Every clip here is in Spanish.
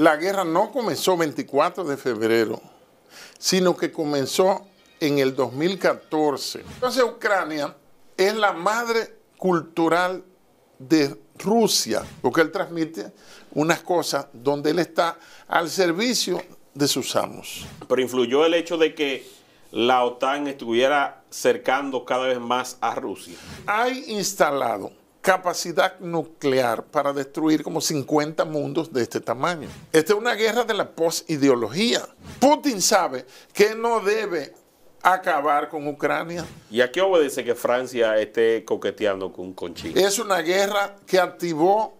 la guerra no comenzó 24 de febrero, sino que comenzó en el 2014. Entonces Ucrania es la madre cultural de Rusia, porque él transmite unas cosas donde él está al servicio de sus amos. Pero influyó el hecho de que la OTAN estuviera cercando cada vez más a Rusia. Hay instalado capacidad nuclear para destruir como 50 mundos de este tamaño. Esta es una guerra de la postideología. Putin sabe que no debe acabar con Ucrania. ¿Y a qué obedece que Francia esté coqueteando con, con China? Es una guerra que activó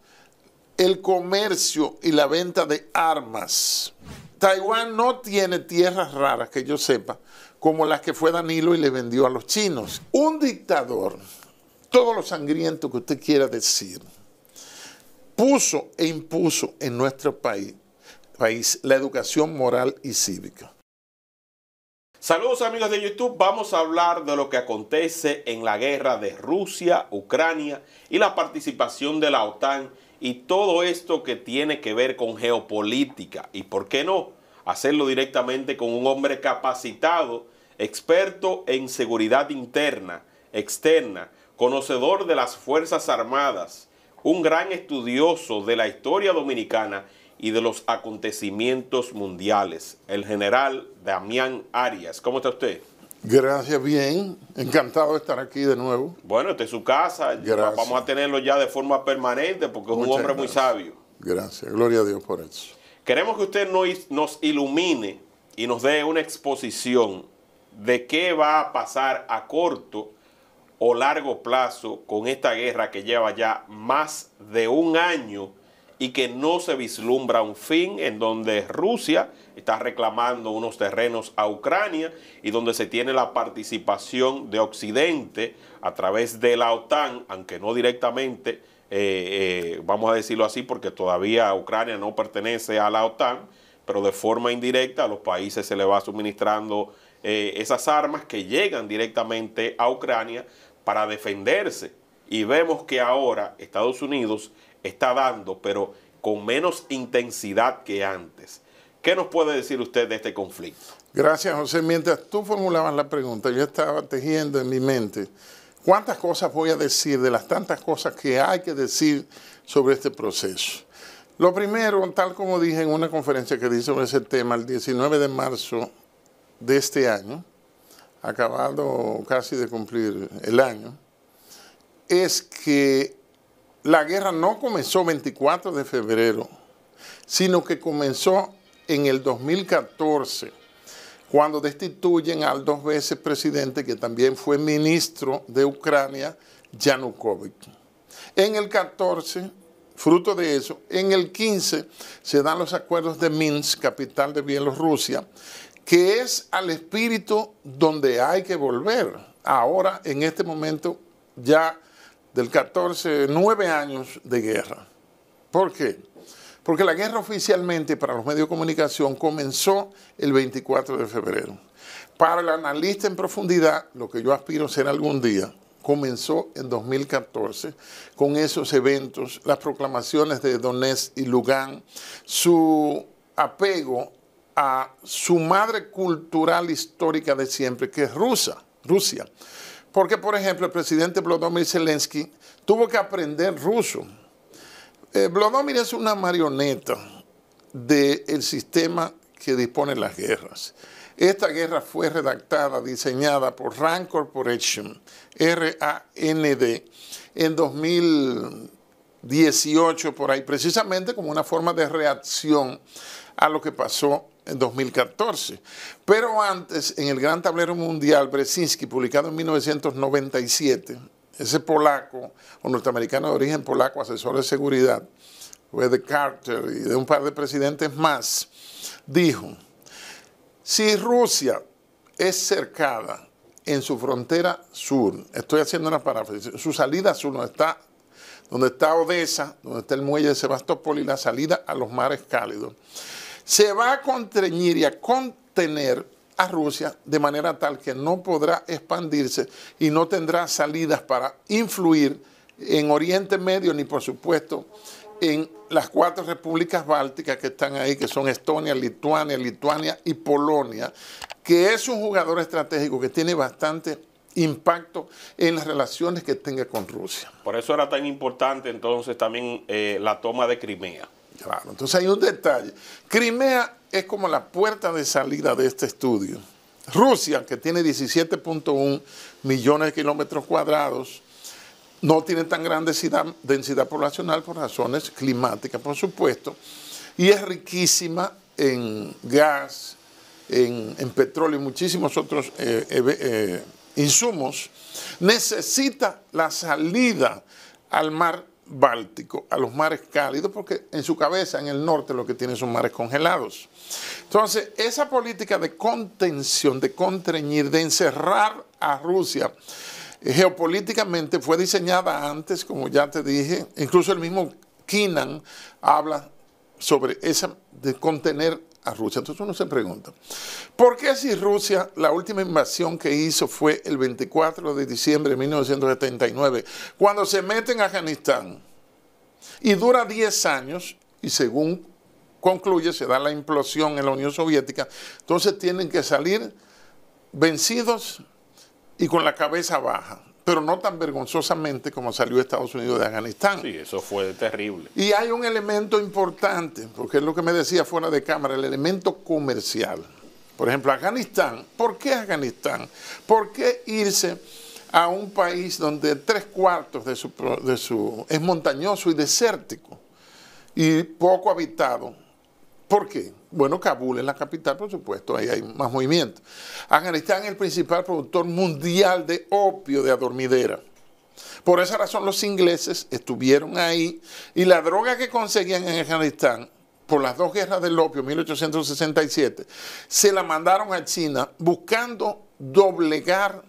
el comercio y la venta de armas. Taiwán no tiene tierras raras, que yo sepa, como las que fue Danilo y le vendió a los chinos. Un dictador todo lo sangriento que usted quiera decir, puso e impuso en nuestro país, país la educación moral y cívica. Saludos amigos de YouTube, vamos a hablar de lo que acontece en la guerra de Rusia, Ucrania y la participación de la OTAN y todo esto que tiene que ver con geopolítica y por qué no hacerlo directamente con un hombre capacitado, experto en seguridad interna, externa, conocedor de las Fuerzas Armadas, un gran estudioso de la historia dominicana y de los acontecimientos mundiales, el general Damián Arias. ¿Cómo está usted? Gracias, bien. Encantado de estar aquí de nuevo. Bueno, esta es su casa. Gracias. Vamos a tenerlo ya de forma permanente porque es un hombre muy sabio. Gracias, gloria a Dios por eso. Queremos que usted nos ilumine y nos dé una exposición de qué va a pasar a corto o largo plazo con esta guerra que lleva ya más de un año y que no se vislumbra un fin en donde Rusia está reclamando unos terrenos a Ucrania y donde se tiene la participación de Occidente a través de la OTAN, aunque no directamente, eh, eh, vamos a decirlo así, porque todavía Ucrania no pertenece a la OTAN, pero de forma indirecta a los países se le va suministrando eh, esas armas que llegan directamente a Ucrania para defenderse. Y vemos que ahora Estados Unidos está dando, pero con menos intensidad que antes. ¿Qué nos puede decir usted de este conflicto? Gracias, José. Mientras tú formulabas la pregunta, yo estaba tejiendo en mi mente cuántas cosas voy a decir de las tantas cosas que hay que decir sobre este proceso. Lo primero, tal como dije en una conferencia que di sobre ese tema el 19 de marzo de este año, acabado casi de cumplir el año, es que la guerra no comenzó 24 de febrero, sino que comenzó en el 2014, cuando destituyen al dos veces presidente, que también fue ministro de Ucrania, Yanukovych. En el 14, fruto de eso, en el 15 se dan los acuerdos de Minsk, capital de Bielorrusia, que es al espíritu donde hay que volver. Ahora, en este momento, ya del 14, nueve años de guerra. ¿Por qué? Porque la guerra oficialmente para los medios de comunicación comenzó el 24 de febrero. Para el analista en profundidad, lo que yo aspiro a ser algún día, comenzó en 2014 con esos eventos, las proclamaciones de Donetsk y Lugán, su apego a su madre cultural histórica de siempre, que es Rusia. Rusia. Porque, por ejemplo, el presidente Vladimir Zelensky tuvo que aprender ruso. Eh, Vladimir es una marioneta del sistema que dispone las guerras. Esta guerra fue redactada, diseñada por RAND Corporation, R-A-N-D, en 2018 por ahí, precisamente como una forma de reacción a lo que pasó en 2014. Pero antes, en el Gran Tablero Mundial, Brzezinski, publicado en 1997, ese polaco o norteamericano de origen polaco, asesor de seguridad, fue de Carter y de un par de presidentes más, dijo, si Rusia es cercada en su frontera sur, estoy haciendo una paráfrasis, su salida sur, donde está, donde está Odessa, donde está el muelle de Sebastopol y la salida a los mares cálidos, se va a contrañir y a contener a Rusia de manera tal que no podrá expandirse y no tendrá salidas para influir en Oriente Medio ni por supuesto en las cuatro repúblicas bálticas que están ahí, que son Estonia, Lituania, Lituania y Polonia, que es un jugador estratégico que tiene bastante impacto en las relaciones que tenga con Rusia. Por eso era tan importante entonces también eh, la toma de Crimea. Claro, entonces hay un detalle. Crimea es como la puerta de salida de este estudio. Rusia, que tiene 17.1 millones de kilómetros cuadrados, no tiene tan gran densidad, poblacional por razones climáticas, por supuesto, y es riquísima en gas, en, petróleo y muchísimos otros eh, eh, eh, insumos, necesita la salida al mar Báltico, a los mares cálidos, porque en su cabeza, en el norte, lo que tiene son mares congelados. Entonces, esa política de contención, de contrañir, de encerrar a Rusia, eh, geopolíticamente fue diseñada antes, como ya te dije, incluso el mismo Kinan habla sobre esa de contener a Rusia. Entonces uno se pregunta, ¿por qué si Rusia, la última invasión que hizo fue el 24 de diciembre de 1979, cuando se mete en Afganistán y dura 10 años y según concluye, se da la implosión en la Unión Soviética, entonces tienen que salir vencidos y con la cabeza baja pero no tan vergonzosamente como salió Estados Unidos de Afganistán. Sí, eso fue terrible. Y hay un elemento importante, porque es lo que me decía fuera de cámara, el elemento comercial. Por ejemplo, Afganistán. ¿Por qué Afganistán? ¿Por qué irse a un país donde tres cuartos de su, de su es montañoso y desértico y poco habitado? ¿Por qué? Bueno, Kabul es la capital, por supuesto, ahí hay más movimiento. Afganistán es el principal productor mundial de opio de adormidera. Por esa razón los ingleses estuvieron ahí y la droga que conseguían en Afganistán por las dos guerras del opio, 1867, se la mandaron a China buscando doblegar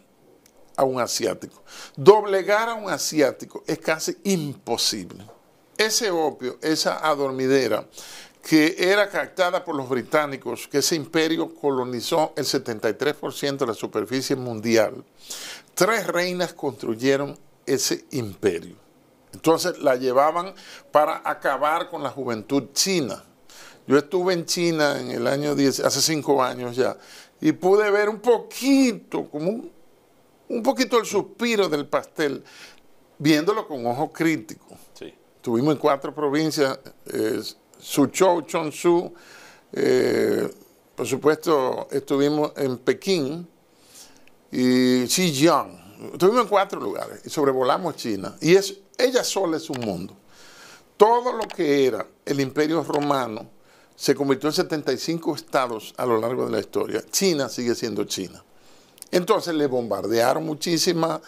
a un asiático. Doblegar a un asiático es casi imposible. Ese opio, esa adormidera, que era captada por los británicos, que ese imperio colonizó el 73% de la superficie mundial. Tres reinas construyeron ese imperio. Entonces la llevaban para acabar con la juventud china. Yo estuve en China en el año 10, hace cinco años ya, y pude ver un poquito, como un, poquito el suspiro del pastel, viéndolo con ojo crítico. Sí. Estuvimos en cuatro provincias, Suzhou, Chongsu, eh, por supuesto estuvimos en Pekín y Xinjiang. Estuvimos en cuatro lugares y sobrevolamos China. Y es, ella sola es un mundo. Todo lo que era el imperio romano se convirtió en 75 estados a lo largo de la historia. China sigue siendo China. Entonces le bombardearon muchísima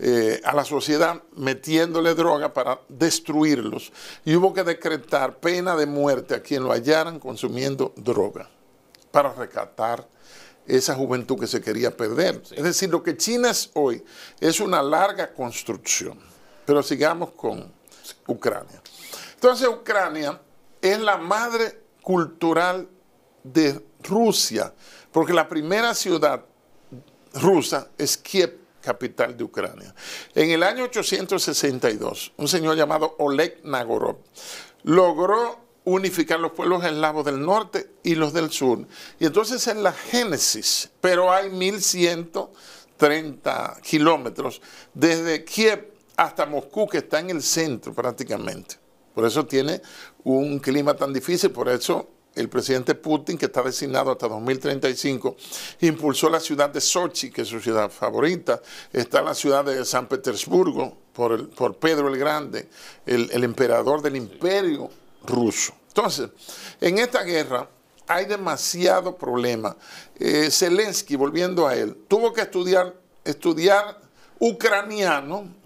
eh, a la sociedad metiéndole droga para destruirlos. Y hubo que decretar pena de muerte a quien lo hallaran consumiendo droga para rescatar esa juventud que se quería perder. Es decir, lo que China es hoy es una larga construcción. Pero sigamos con Ucrania. Entonces Ucrania es la madre cultural de Rusia, porque la primera ciudad rusa es Kiev capital de Ucrania. En el año 862, un señor llamado Oleg Nagorov logró unificar los pueblos eslavos del norte y los del sur. Y entonces es la génesis, pero hay 1130 kilómetros desde Kiev hasta Moscú, que está en el centro prácticamente. Por eso tiene un clima tan difícil, por eso el presidente Putin, que está designado hasta 2035, impulsó la ciudad de Sochi, que es su ciudad favorita. Está la ciudad de San Petersburgo, por, por Pedro el Grande, el, emperador del imperio ruso. Entonces, en esta guerra hay demasiado problema. Eh, Zelensky, volviendo a él, tuvo que estudiar, estudiar ucraniano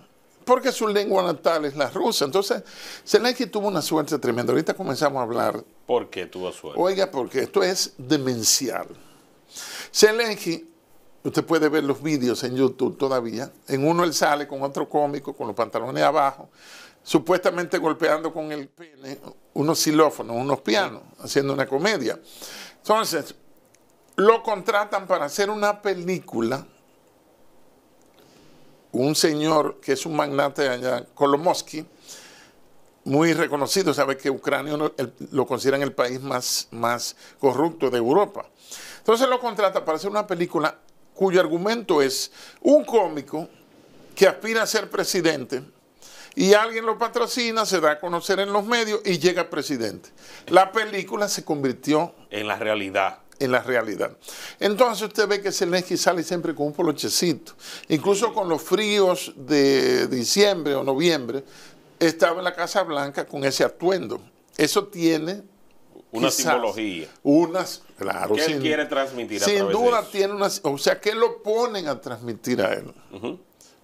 porque su lengua natal es la rusa. Entonces, Zelensky tuvo una suerte tremenda. Ahorita comenzamos a hablar. ¿Por qué tuvo suerte? Oiga, porque esto es demencial. Zelensky, usted puede ver los vídeos en YouTube todavía. En uno él sale con otro cómico, con los pantalones abajo, supuestamente golpeando con el pene unos xilófonos, unos pianos, haciendo una comedia. Entonces, lo contratan para hacer una película un señor que es un magnate allá, Kolomoski, muy reconocido, sabe que Ucrania lo consideran el país más, más corrupto de Europa. Entonces lo contrata para hacer una película cuyo argumento es un cómico que aspira a ser presidente y alguien lo patrocina, se da a conocer en los medios y llega presidente. La película se convirtió en la realidad. En la realidad. Entonces usted ve que Zelensky sale siempre con un polochecito. Incluso con los fríos de diciembre o noviembre, estaba en la Casa Blanca con ese atuendo. Eso tiene una simbología. Unas, claro. ¿Qué él quiere transmitir? A sin duda tiene una, o sea, ¿qué lo ponen a transmitir a él?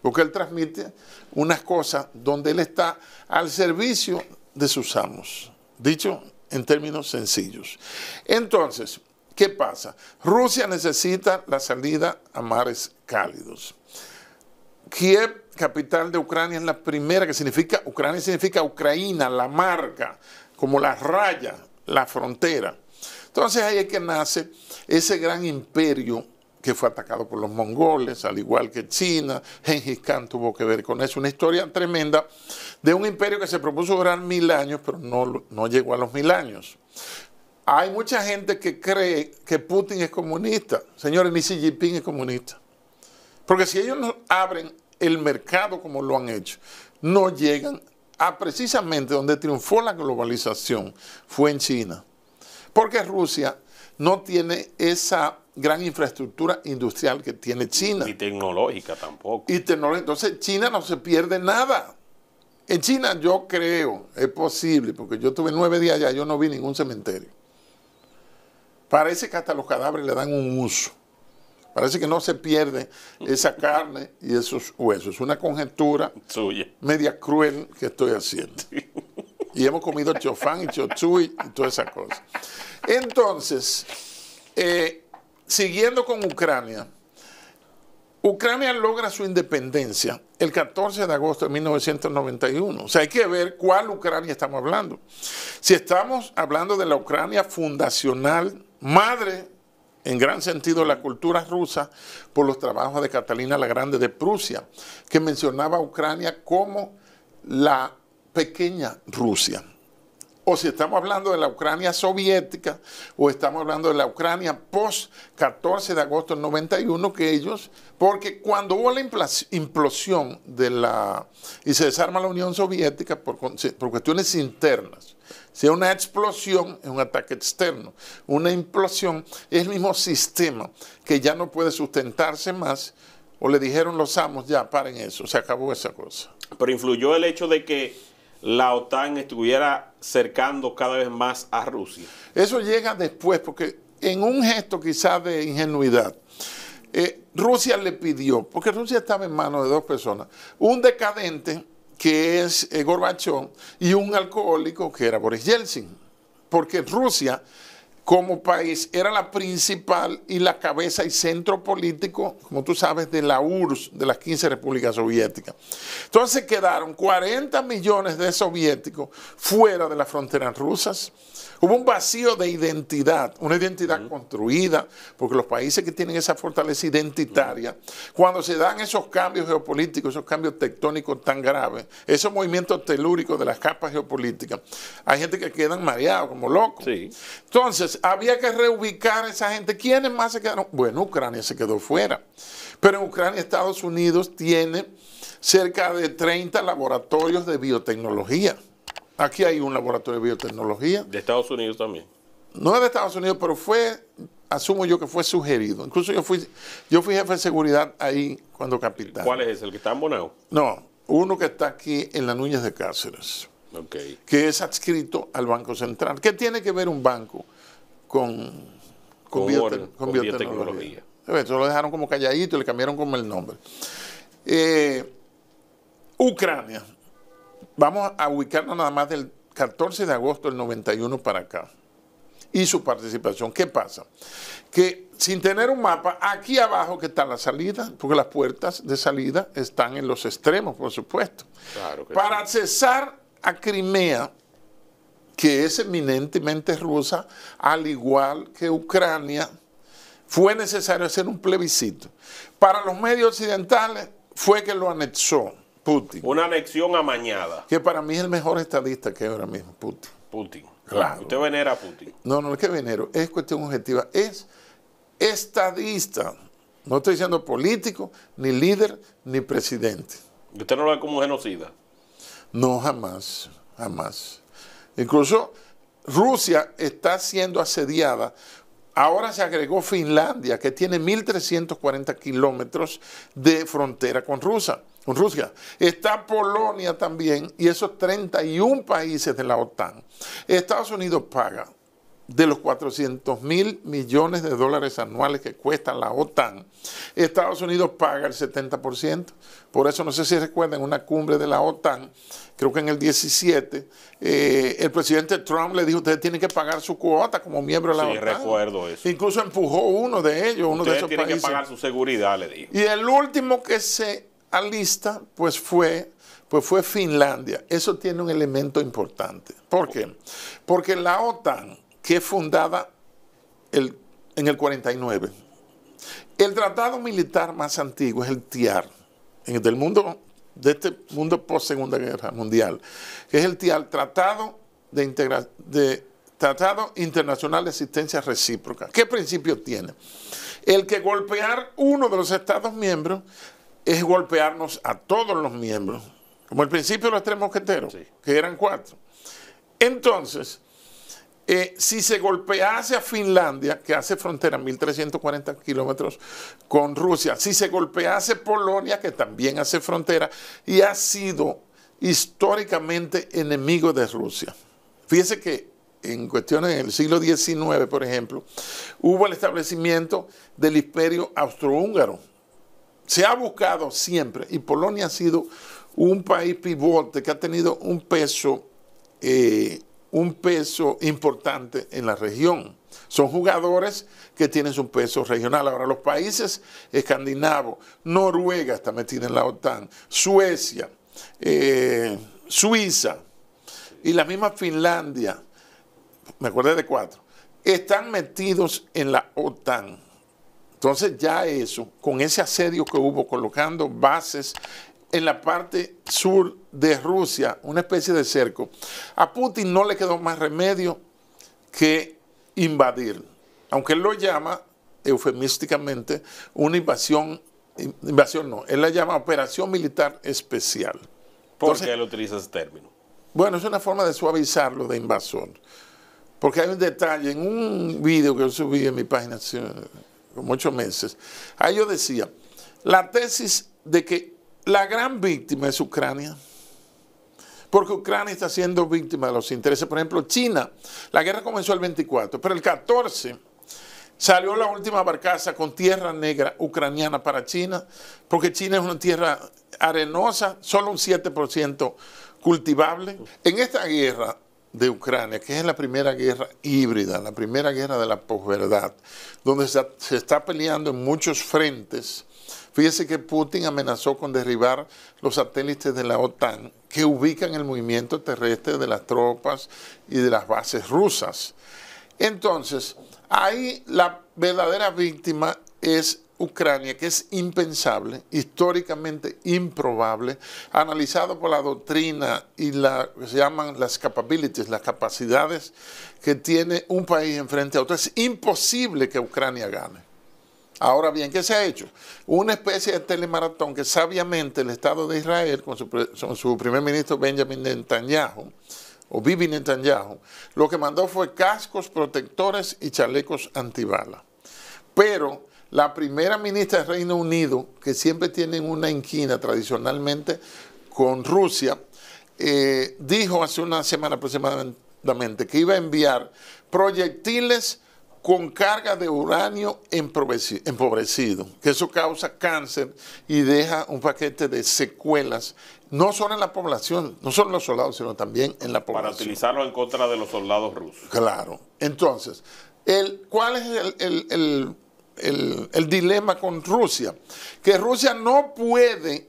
Porque él transmite unas cosas donde él está al servicio de sus amos. Dicho en términos sencillos. Entonces, ¿qué pasa? Rusia necesita la salida a mares cálidos. Kiev, capital de Ucrania, es la primera que significa, Ucrania significa Ucrania, la marca, como la raya, la frontera. Entonces ahí es que nace ese gran imperio que fue atacado por los mongoles, al igual que China. Genghis Khan tuvo que ver con eso. Una historia tremenda de un imperio que se propuso durar mil años, pero no, no llegó a los mil años. Hay mucha gente que cree que Putin es comunista. Señores, ni Xi Jinping es comunista. Porque si ellos no abren el mercado como lo han hecho, no llegan a precisamente donde triunfó la globalización, fue en China. Porque Rusia no tiene esa gran infraestructura industrial que tiene China. Ni tecnológica tampoco. Y tecnológica. Entonces China no se pierde nada. En China yo creo, es posible, porque yo tuve nueve días allá, yo no vi ningún cementerio. Parece que hasta los cadáveres le dan un uso. Parece que no se pierde esa carne y esos huesos. Es una conjetura Suya. media cruel que estoy haciendo. Y hemos comido chofán y chochuy y todas esas cosas. Entonces, eh, siguiendo con Ucrania, Ucrania logra su independencia el 14 de agosto de 1991. O sea, hay que ver cuál Ucrania estamos hablando. Si estamos hablando de la Ucrania fundacional, madre en gran sentido la cultura rusa por los trabajos de Catalina la Grande de Prusia, que mencionaba a Ucrania como la pequeña Rusia. O si estamos hablando de la Ucrania soviética o estamos hablando de la Ucrania post 14 de agosto del 91, que ellos, porque cuando hubo la implosión de la, y se desarma la Unión Soviética por, por cuestiones internas, si es una explosión, es un ataque externo. Una implosión es el mismo sistema que ya no puede sustentarse más, o le dijeron los amos, ya, paren eso, se acabó esa cosa. Pero influyó el hecho de que la OTAN estuviera cercando cada vez más a Rusia. Eso llega después, porque en un gesto quizás de ingenuidad, eh, Rusia le pidió, porque Rusia estaba en manos de dos personas, un decadente que es eh, Gorbachev y un alcohólico que era Boris Yeltsin, porque Rusia como país era la principal y la cabeza y centro político, como tú sabes, de la URSS, de las 15 repúblicas soviéticas. Entonces quedaron 40 millones de soviéticos fuera de las fronteras rusas. Hubo un vacío de identidad, una identidad construida, porque los países que tienen esa fortaleza identitaria, cuando se dan esos cambios geopolíticos, esos cambios tectónicos tan graves, esos movimientos telúricos de las capas geopolíticas, hay gente que quedan mareados, como locos. Entonces, había que reubicar a esa gente. ¿Quiénes más se quedaron? Bueno, Ucrania se quedó fuera. Pero en Ucrania, Estados Unidos tiene cerca de 30 laboratorios de biotecnología. Aquí hay un laboratorio de biotecnología. De Estados Unidos también. No es de Estados Unidos, pero fue, asumo yo que fue sugerido. Incluso yo fui, yo fui jefe de seguridad ahí cuando capitán. ¿Cuál es ese? ¿El que está en Bonao? No, uno que está aquí en la Núñez de Cáceres. Okay. Que es adscrito al Banco Central. ¿Qué tiene que ver un banco con, con, biotecnología? Eso lo dejaron como calladito y le cambiaron como el nombre. Eh, Ucrania Vamos a ubicarnos nada más del 14 de agosto del 91 para acá. Y su participación. ¿Qué pasa? Que sin tener un mapa, aquí abajo que está la salida, porque las puertas de salida están en los extremos, por supuesto. para accesar a Crimea, que es eminentemente rusa, al igual que Ucrania, fue necesario hacer un plebiscito. Para los medios occidentales fue que lo anexó Putin. Una anexión amañada. Que para mí es el mejor estadista que hay ahora mismo, Putin. Putin. Claro. Usted venera a Putin. No, no es que venero, es cuestión objetiva. Es estadista. No estoy diciendo político, ni líder, ni presidente. ¿Usted no lo ve como un genocida? No, jamás, jamás. Incluso Rusia está siendo asediada. Ahora se agregó Finlandia, que tiene 1.340 kilómetros de frontera con Rusia, con Rusia. Está Polonia también y esos 31 países de la OTAN. Estados Unidos paga de los 400 mil millones de dólares anuales que cuesta la OTAN, Estados Unidos paga el 70%. Por eso no sé si recuerdan una cumbre de la OTAN, creo que en el 17, eh, el presidente Trump le dijo, ustedes tienen que pagar su cuota como miembro de la Sí, OTAN. recuerdo eso. Incluso empujó uno de ellos, uno de Ustedes esos tienen que pagar su seguridad, le dijo. Y el último que se alista, pues fue, pues fue Finlandia. Eso tiene un elemento importante. ¿Por qué? Porque la OTAN, que es fundada en el 49, el tratado militar más antiguo es el TIAR, del mundo, de este mundo post Segunda Guerra Mundial, que es el TIAR, Tratado de, de Tratado Internacional de Asistencia Recíproca. ¿Qué principio tiene? El que golpear uno de los Estados miembros es golpearnos a todos los miembros, como el principio de los tres mosqueteros, Sí. que eran cuatro. Entonces, eh, si se golpease a Finlandia, que hace frontera 1.340 kilómetros con Rusia, si se golpease Polonia, que también hace frontera, y ha sido históricamente enemigo de Rusia. Fíjese que en cuestiones del siglo XIX, por ejemplo, hubo el establecimiento del imperio austrohúngaro. Se ha buscado siempre, y Polonia ha sido un país pivote que ha tenido un peso eh, un peso importante en la región. Son jugadores que tienen su peso regional. Ahora, los países escandinavos, Noruega está metida en la OTAN, Suecia, eh, Suiza y la misma Finlandia, me acordé de cuatro, están metidos en la OTAN. Entonces ya eso, con ese asedio que hubo colocando bases en la parte sur de Rusia, una especie de cerco, a Putin no le quedó más remedio que invadir, aunque él lo llama eufemísticamente una invasión, invasión no, él la llama operación militar especial. ¿Por Entonces- qué él utiliza ese término? Bueno, es una forma de suavizarlo de invasor. Porque hay un detalle en un video que yo subí en mi página como ocho meses. Ahí yo decía, la tesis de que la gran víctima es Ucrania. Porque Ucrania está siendo víctima de los intereses. Por ejemplo, China, la guerra comenzó el 24, pero el 14 salió la última barcaza con tierra negra ucraniana para China, porque China es una tierra arenosa, solo un 7% cultivable. En esta guerra de Ucrania, que es la primera guerra híbrida, la primera guerra de la posverdad, donde se, está peleando en muchos frentes, fíjese que Putin amenazó con derribar los satélites de la OTAN que ubican el movimiento terrestre de las tropas y de las bases rusas. Entonces, ahí la verdadera víctima es Ucrania, que es impensable, históricamente improbable, analizado por la doctrina y la se llaman las capabilities, las capacidades que tiene un país enfrente a otro. Es imposible que Ucrania gane. Ahora bien, ¿qué se ha hecho? Una especie de telemaratón que sabiamente el Estado de Israel, con su, pre- con su primer ministro Benjamin Netanyahu, o Bibi Netanyahu, lo que mandó fue cascos protectores y chalecos antibala. Pero la primera ministra del Reino Unido, que siempre tienen una inquina tradicionalmente con Rusia, eh, dijo hace una semana aproximadamente que iba a enviar proyectiles con carga de uranio empobreci- empobrecido, que eso causa cáncer y deja un paquete de secuelas, no solo en la población, no solo en los soldados, sino también en la población. Para utilizarlo en contra de los soldados rusos. Claro. Entonces, el, ¿cuál es el, el- el- el- dilema con Rusia? Que Rusia no puede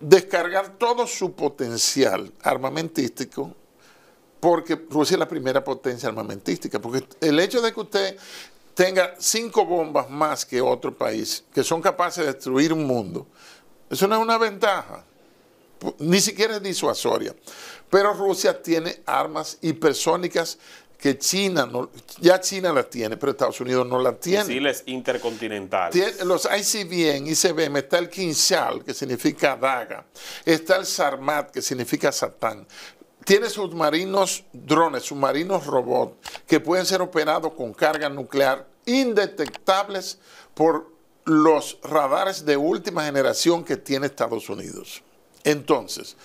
descargar todo su potencial armamentístico porque Rusia es la primera potencia armamentística. Porque el hecho de que usted tenga cinco bombas más que otro país, que son capaces de destruir un mundo, eso no es una ventaja. ni siquiera es disuasoria. Pero Rusia tiene armas hipersónicas que China, no, ya China las tiene, pero Estados Unidos no las tiene. Misiles intercontinentales. los ICBM, ICBM, está el Kinshal, que significa daga, está el Sarmat, que significa Satán. Tiene submarinos drones, submarinos robots, que pueden ser operados con carga nuclear indetectables por los radares de última generación que tiene Estados Unidos. Entonces,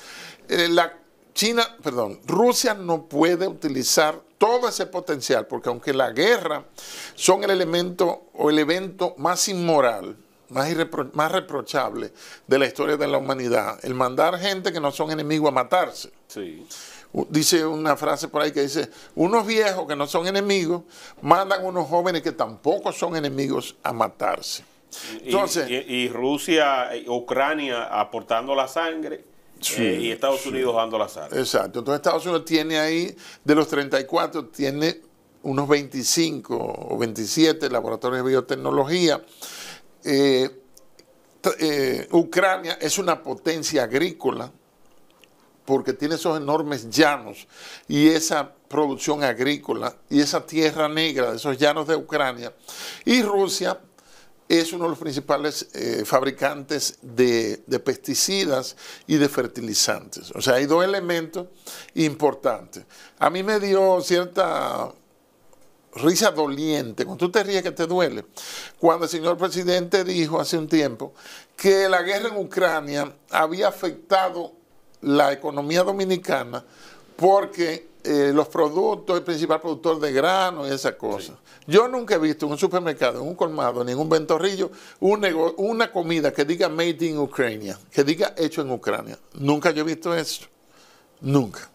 eh, la China, perdón, Rusia no puede utilizar todo ese potencial, porque aunque la guerra son el elemento o el evento más inmoral, más, más reprochable de la historia de la humanidad, el mandar gente que no son enemigos a matarse. Dice una frase por ahí que dice, unos viejos que no son enemigos mandan unos jóvenes que tampoco son enemigos a matarse. Entonces, y, Rusia, Ucrania aportando la sangre eh, y Estados Unidos dando la sangre. Exacto. Entonces Estados Unidos tiene ahí, de los 34, tiene unos 25 o 27 laboratorios de biotecnología. Eh, eh, Ucrania es una potencia agrícola porque tiene esos enormes llanos y esa producción agrícola y esa tierra negra de esos llanos de Ucrania. Y Rusia es uno de los principales eh, fabricantes de, pesticidas y de fertilizantes. O sea, hay dos elementos importantes. A mí me dio cierta risa doliente, cuando tú te ríes que te duele, cuando el señor presidente dijo hace un tiempo que la guerra en Ucrania había afectado la economía dominicana porque eh, los productos, el principal productor de grano y esas cosas. Yo nunca he visto en un supermercado, en un colmado, ni en un ventorrillo, una comida que diga made in Ucrania, que diga hecho en Ucrania. Nunca yo he visto eso. Nunca.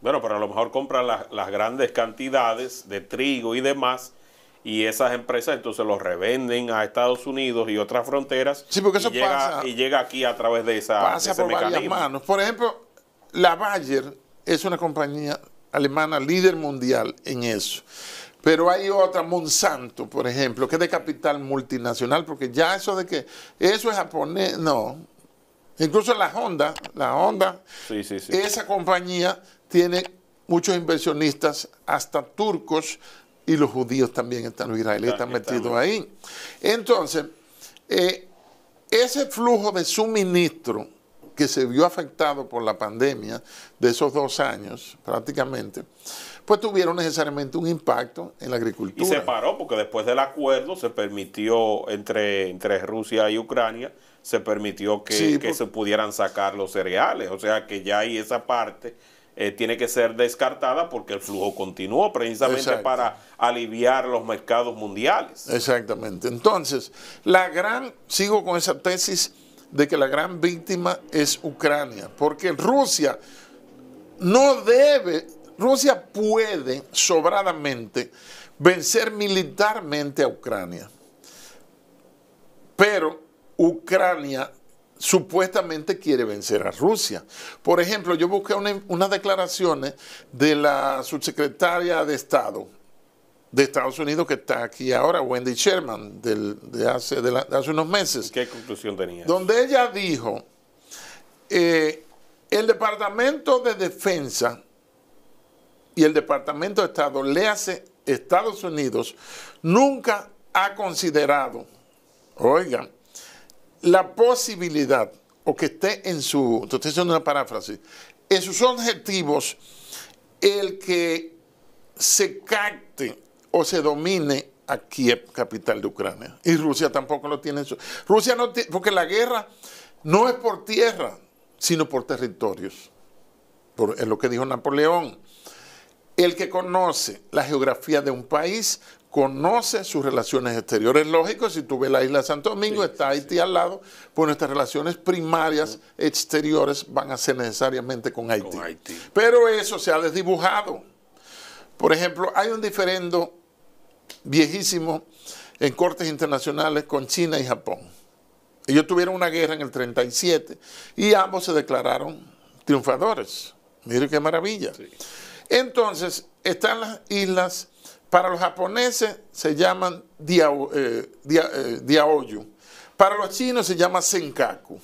Bueno, pero a lo mejor compran las grandes cantidades de trigo y demás y esas empresas entonces los revenden a Estados Unidos y otras fronteras. Sí, porque eso y llega, pasa. Y llega aquí a través de esa. Pasa por varias manos. Por ejemplo, la Bayer es una compañía alemana líder mundial en eso. Pero hay otra, Monsanto, por ejemplo, que es de capital multinacional, porque ya eso de que eso es japonés, no. Incluso la Honda, la Honda, esa compañía tiene muchos inversionistas, hasta turcos, y los judíos también están, los israelíes metidos ahí. Entonces, eh, ese flujo de suministro que se vio afectado por la pandemia de esos dos años prácticamente, pues tuvieron necesariamente un impacto en la agricultura. Y se paró porque después del acuerdo se permitió entre, entre Rusia y Ucrania, se permitió que, se pudieran sacar los cereales, o sea que ya ahí esa parte eh, tiene que ser descartada porque el flujo continuó precisamente para aliviar los mercados mundiales. Exactamente. Entonces, la gran, sigo con esa tesis, de que la gran víctima es Ucrania, porque Rusia no debe, Rusia puede sobradamente vencer militarmente a Ucrania, pero Ucrania supuestamente quiere vencer a Rusia. Por ejemplo, yo busqué unas declaraciones de la subsecretaria de Estado de Estados Unidos que está aquí ahora, Wendy Sherman, de, hace, hace, unos meses. ¿Qué conclusión tenía? Donde ella dijo, eh, el Departamento de Defensa y el Departamento de Estado, le hace Estados Unidos, nunca ha considerado, oigan, la posibilidad, o que esté en su, estoy haciendo una paráfrasis, en sus objetivos, el que se capte o se domine a Kiev, capital de Ucrania. Y Rusia tampoco lo tiene. Rusia no tiene, porque la guerra no es por tierra, sino por territorios. Por, es lo que dijo Napoleón. El que conoce la geografía de un país conoce sus relaciones exteriores. Lógico, si tú ves la isla de Santo Domingo, está Haití al lado, pues nuestras relaciones primarias exteriores van a ser necesariamente con Haití. con Haití. Pero eso se ha desdibujado. Por ejemplo, hay un diferendo viejísimo en cortes internacionales con China y Japón. Ellos tuvieron una guerra en el 37 y ambos se declararon triunfadores. Mire qué maravilla. Entonces, están las islas, para los japoneses se llaman eh, eh, Diaoyu, para los chinos se llama Senkaku.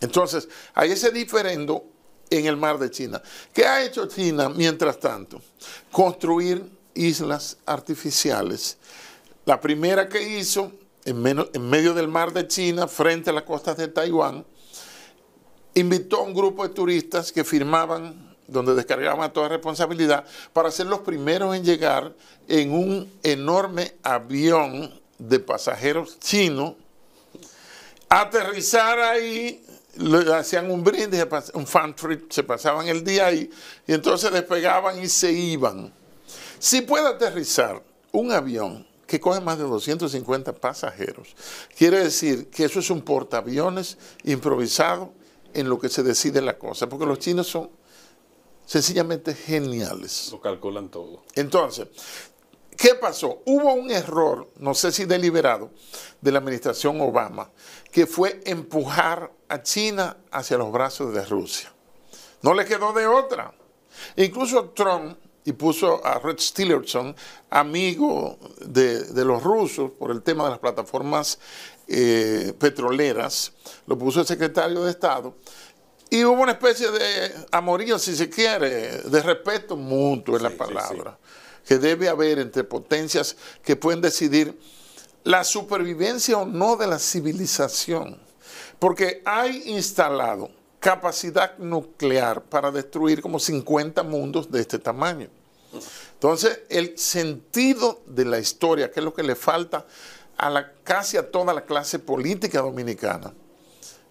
Entonces, hay ese diferendo en el mar de China. ¿Qué ha hecho China mientras tanto? Construir islas artificiales. La primera que hizo en, medio del mar de China, frente a las costas de Taiwán, invitó a un grupo de turistas que firmaban, donde descargaban toda responsabilidad, para ser los primeros en llegar en un enorme avión de pasajeros chinos, aterrizar ahí, hacían un brindis, un fan trip, se pasaban el día ahí, y entonces despegaban y se iban. Si puede aterrizar un avión que coge más de 250 pasajeros, quiere decir que eso es un portaaviones improvisado en lo que se decide la cosa, porque los chinos son sencillamente geniales. Lo calculan todo. Entonces, ¿qué pasó? Hubo un error, no sé si deliberado, de la administración Obama, que fue empujar a China hacia los brazos de Rusia. No le quedó de otra. Incluso Trump y puso a Red Tillerson, amigo de, los rusos por el tema de las plataformas eh, petroleras, lo puso el secretario de Estado, y hubo una especie de amorío, si se quiere, de respeto mutuo en la palabra, que debe haber entre potencias que pueden decidir la supervivencia o no de la civilización, porque hay instalado capacidad nuclear para destruir como 50 mundos de este tamaño. Entonces, el sentido de la historia, que es lo que le falta a la, casi a toda la clase política dominicana.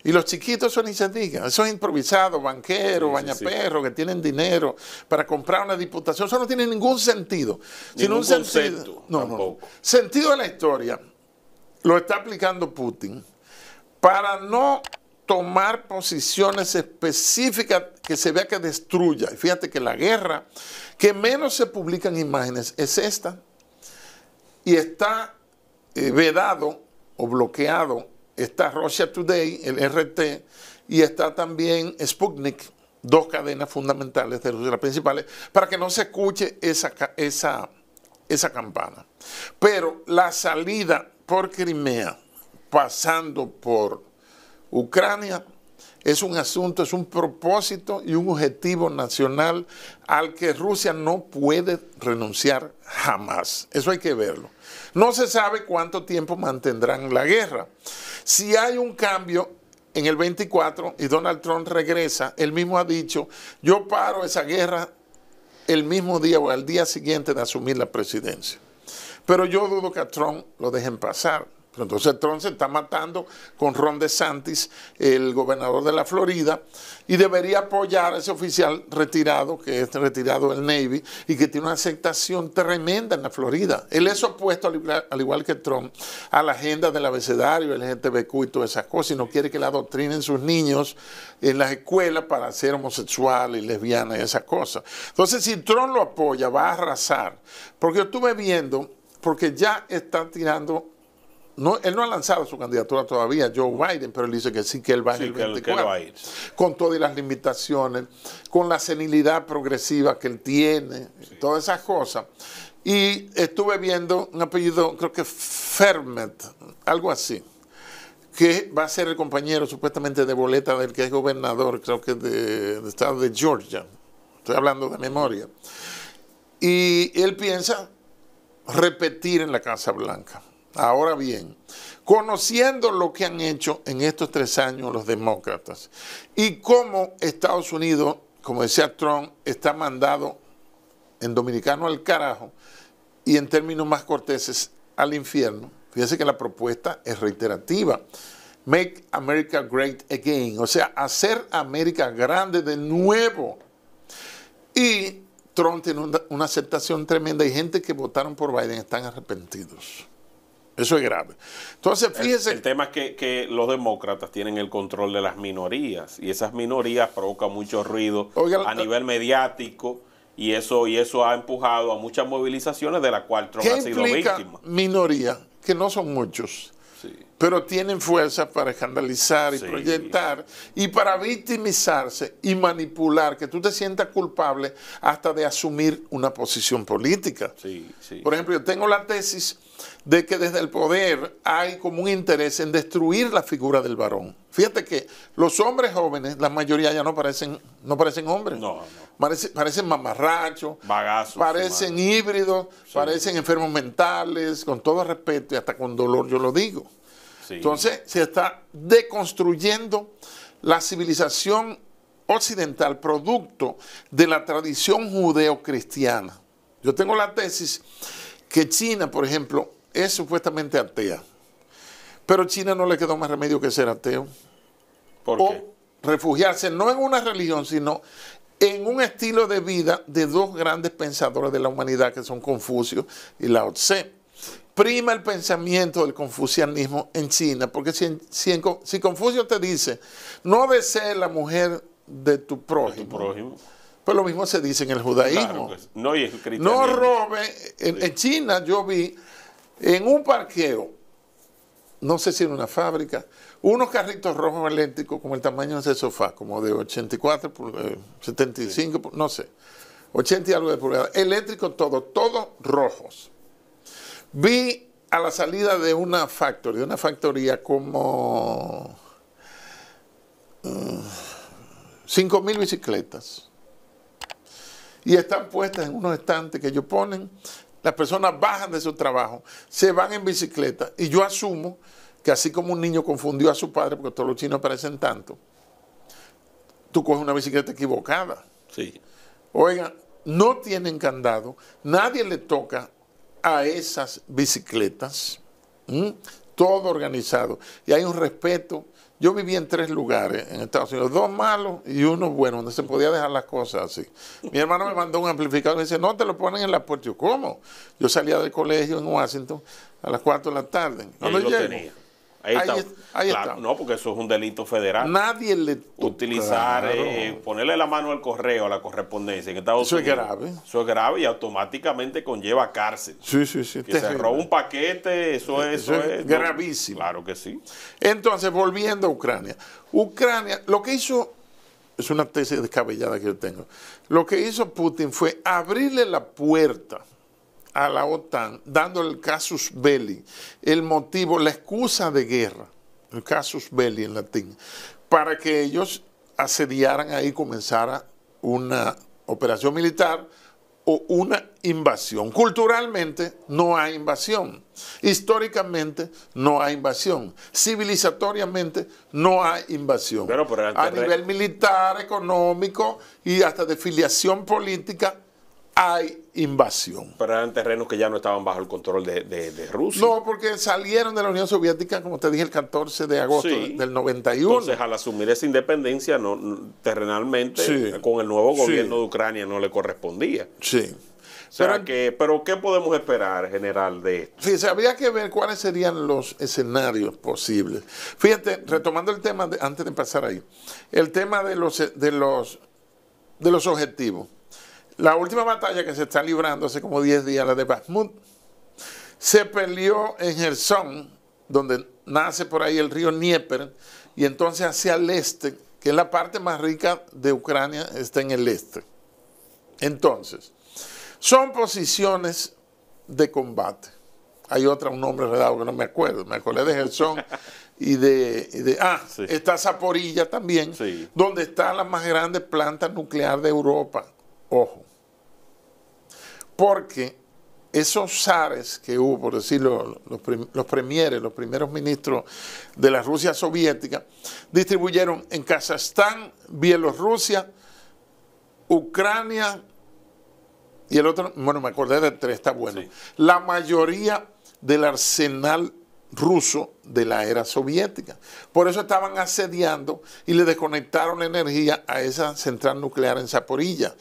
Y los chiquitos son ni se digan, esos improvisados, banqueros, bañaperros, que tienen dinero para comprar una diputación, eso no tiene ningún sentido. Ningún sino un sentido. No, no. Sentido de la historia lo está aplicando Putin para no tomar posiciones específicas que se vea que destruya. Fíjate que la guerra que menos se publican imágenes es esta. Y está eh, vedado o bloqueado, está Russia Today, el RT, y está también Sputnik, dos cadenas fundamentales de las principales, para que no se escuche esa, esa, esa campana. Pero la salida por Crimea, pasando por Ucrania, es un asunto, es un propósito y un objetivo nacional al que Rusia no puede renunciar jamás. Eso hay que verlo. No se sabe cuánto tiempo mantendrán la guerra. Si hay un cambio en el 24 y Donald Trump regresa, él mismo ha dicho, yo paro esa guerra el mismo día o al día siguiente de asumir la presidencia. Pero yo dudo que a Trump lo dejen pasar. Entonces Trump se está matando con Ron DeSantis, el gobernador de la Florida, y debería apoyar a ese oficial retirado, que es retirado del Navy, y que tiene una aceptación tremenda en la Florida. Él es opuesto, al igual que Trump, a la agenda del abecedario, el LGTBQ y todas esas cosas, y no quiere que la adoctrinen sus niños en las escuelas para ser homosexual y lesbiana y esas cosas. Entonces, si Trump lo apoya, va a arrasar. Porque yo estuve viendo, porque ya está tirando no, él no ha lanzado su candidatura todavía, Joe Biden, pero él dice que sí que él va a ir. Con todas las limitaciones, con la senilidad progresiva que él tiene, todas esas cosas. Y estuve viendo un apellido, creo que Fermet, algo así, que va a ser el compañero supuestamente de boleta del que es gobernador, creo que del estado de Georgia. Estoy hablando de memoria. Y él piensa repetir en la Casa Blanca. Ahora bien, conociendo lo que han hecho en estos tres años los demócratas y cómo Estados Unidos, como decía Trump, está mandado en dominicano al carajo y en términos más corteses al infierno, fíjense que la propuesta es reiterativa. Make America Great Again, o sea, hacer América grande de nuevo. Y Trump tiene una, aceptación tremenda y gente que votaron por Biden están arrepentidos. Eso es grave. Entonces, fíjese. El, tema es que, los demócratas tienen el control de las minorías y esas minorías provocan mucho ruido a nivel mediático y eso, y eso ha empujado a muchas movilizaciones de las cuales Trump ha sido víctima. Minoría, que no son muchos. pero tienen fuerza para escandalizar y proyectar y para victimizarse y manipular, que tú te sientas culpable hasta de asumir una posición política. Por ejemplo, yo tengo la tesis de que desde el poder hay como un interés en destruir la figura del varón. Fíjate que los hombres jóvenes, la mayoría ya no parecen, no parecen hombres. No, Parecen, mamarrachos, parecen híbridos, parecen enfermos mentales, con todo respeto y hasta con dolor yo lo digo. Entonces se está deconstruyendo la civilización occidental producto de la tradición judeo-cristiana. Yo tengo la tesis que China, por ejemplo, es supuestamente atea, pero China no le quedó más remedio que ser ateo. ¿Por o refugiarse no en una religión, sino en un estilo de vida de dos grandes pensadores de la humanidad que son Confucio y Lao Tse prima el pensamiento del confucianismo en China, porque si, si, Confucio te dice, no desees la mujer de tu prójimo, pues lo mismo se dice en el judaísmo. no, no robe. En, China yo vi en un parqueo, no sé si en una fábrica, unos carritos rojos eléctricos como el tamaño de ese sofá, como de 84 por 75, no sé, 80 y algo de pulgadas, eléctricos todos, todos rojos Vi a la salida de una factoría, de una factoría como uh, mil bicicletas. Y están puestas en unos estantes que ellos ponen. Las personas bajan de su trabajo, se van en bicicleta. Y yo asumo que así como un niño confundió a su padre, porque todos los chinos parecen tanto, tú coges una bicicleta equivocada. Sí. Oiga, no tienen candado, nadie le toca a esas bicicletas, todo organizado, y hay un respeto. Yo viví en tres lugares en Estados Unidos, dos malos y uno bueno, donde se podía dejar las cosas así. Mi hermano me mandó un amplificador y dice, no, te lo ponen en la puerta. Yo, ¿cómo? Yo salía del colegio en Washington a las 4 de la tarde. Cuando llego, Ahí, está. No, porque eso es un delito federal. Nadie le Utilizar, eh, ponerle la mano al correo, a la correspondencia en Estados eso es grave. Eso es grave y automáticamente conlleva cárcel. Sí, sí, sí. Que se roba un paquete, eso, es, gravísimo. claro que sí. Entonces, volviendo a Ucrania. Ucrania, lo que hizo, es una tesis descabellada que yo tengo, lo que hizo Putin fue abrirle la puerta a la OTAN, dando el casus belli, el motivo, la excusa de guerra, el casus belli en latín, para que ellos asediaran ahí, comenzara una operación militar o una invasión. Culturalmente no hay invasión, históricamente no hay invasión, civilizatoriamente no hay invasión. Pero a nivel militar, económico y hasta de filiación política hay invasión. Pero eran terrenos que ya no estaban bajo el control de, Rusia. No, porque salieron de la Unión Soviética, como te dije, el 14 de agosto del 91. Entonces, al asumir esa independencia, no, terrenalmente, con el nuevo gobierno de Ucrania no le correspondía. Sí. pero, que, pero ¿qué podemos esperar, general, de esto? Fíjese, habría que ver cuáles serían los escenarios posibles. Fíjate, retomando el tema, antes de pasar ahí, el tema de los, de los, de los objetivos. La última batalla que se está librando hace como 10 días, la de Bakhmut, se peleó en Gerson, donde nace por ahí el río Dnieper, y entonces hacia el este, que es la parte más rica de Ucrania, está en el este. Entonces, son posiciones de combate. Hay otra, un nombre redado que no me acuerdo, me acordé de Gerson y de, ah, está Zaporilla también, donde está la más grande planta nuclear de Europa. Ojo, porque esos zares que hubo, por decirlo, los, los premieres, los primeros ministros de la Rusia soviética, distribuyeron en Kazajstán, Bielorrusia, Ucrania y el otro, bueno, me acordé de tres, está bueno. La mayoría del arsenal ruso de la era soviética. Por eso estaban asediando y le desconectaron la energía a esa central nuclear en Zaporilla.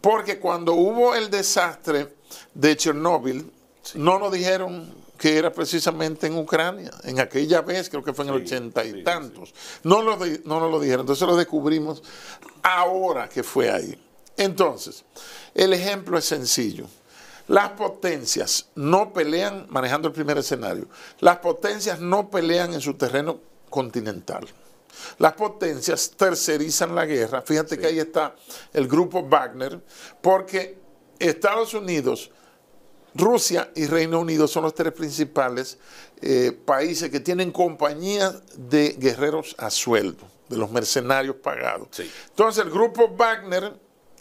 Porque cuando hubo el desastre de Chernóbil, no nos dijeron que era precisamente en Ucrania, en aquella vez, creo que fue en el ochenta y tantos. No, no nos lo dijeron, entonces lo descubrimos ahora que fue ahí. Entonces, el ejemplo es sencillo. Las potencias no pelean, manejando el primer escenario, las potencias no pelean en su terreno continental. Las potencias tercerizan la guerra. Fíjate que ahí está el grupo Wagner, porque Estados Unidos, Rusia y Reino Unido son los tres principales eh, países que tienen compañías de guerreros a sueldo, de los mercenarios pagados. Entonces el grupo Wagner,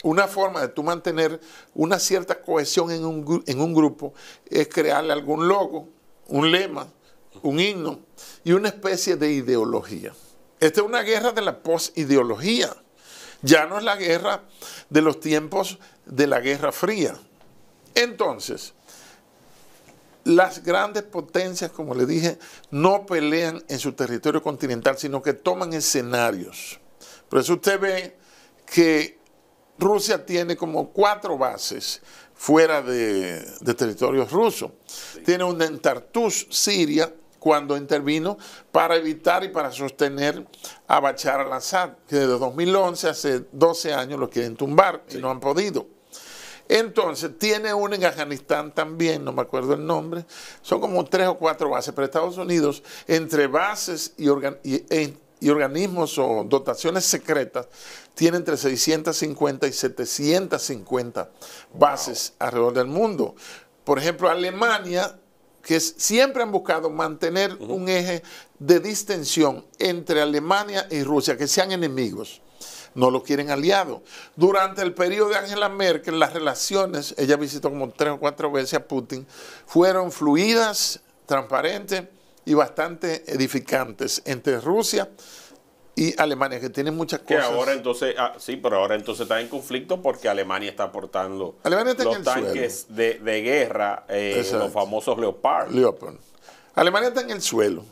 una forma de tú mantener una cierta cohesión en un, en un grupo es crearle algún logo, un lema, un himno y una especie de ideología. Esta es una guerra de la posideología. Ya no es la guerra de los tiempos de la Guerra Fría. Entonces, las grandes potencias, como le dije, no pelean en su territorio continental, sino que toman escenarios. Por eso usted ve que Rusia tiene como cuatro bases fuera de, territorio ruso. Tiene una en Tartus, Siria, cuando intervino para evitar y para sostener a Bachar al-Assad, que desde 2011, hace 12 años, lo quieren tumbar y no han podido. Entonces, tiene uno en Afganistán también, no me acuerdo el nombre, son como tres o cuatro bases, pero Estados Unidos, entre bases y, organismos o dotaciones secretas, tiene entre 650 y 750 bases alrededor del mundo. Por ejemplo, Alemania, que siempre han buscado mantener un eje de distensión entre Alemania y Rusia, que sean enemigos no lo quieren aliado. Durante el periodo de Angela Merkel, las relaciones, ella visitó como tres o cuatro veces a Putin, fueron fluidas, transparentes y bastante edificantes entre Rusia y Alemania, que tienen muchas cosas. Que ahora entonces, ah, sí, pero ahora entonces está en conflicto porque Alemania está aportando los tanques de, guerra, eh, los famosos Leopard. Leopard. Alemania está en el suelo.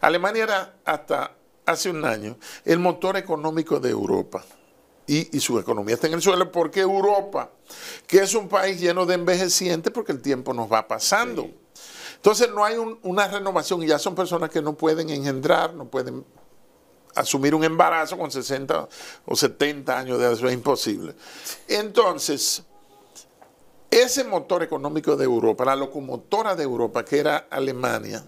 Alemania era hasta hace un año el motor económico de Europa. Y, su economía está en el suelo porque Europa, que es un país lleno de envejecientes, porque el tiempo nos va pasando. Entonces no hay una renovación y ya son personas que no pueden engendrar, no pueden asumir un embarazo con 60 o 70 años de edad, es imposible. Entonces, ese motor económico de Europa, la locomotora de Europa, que era Alemania,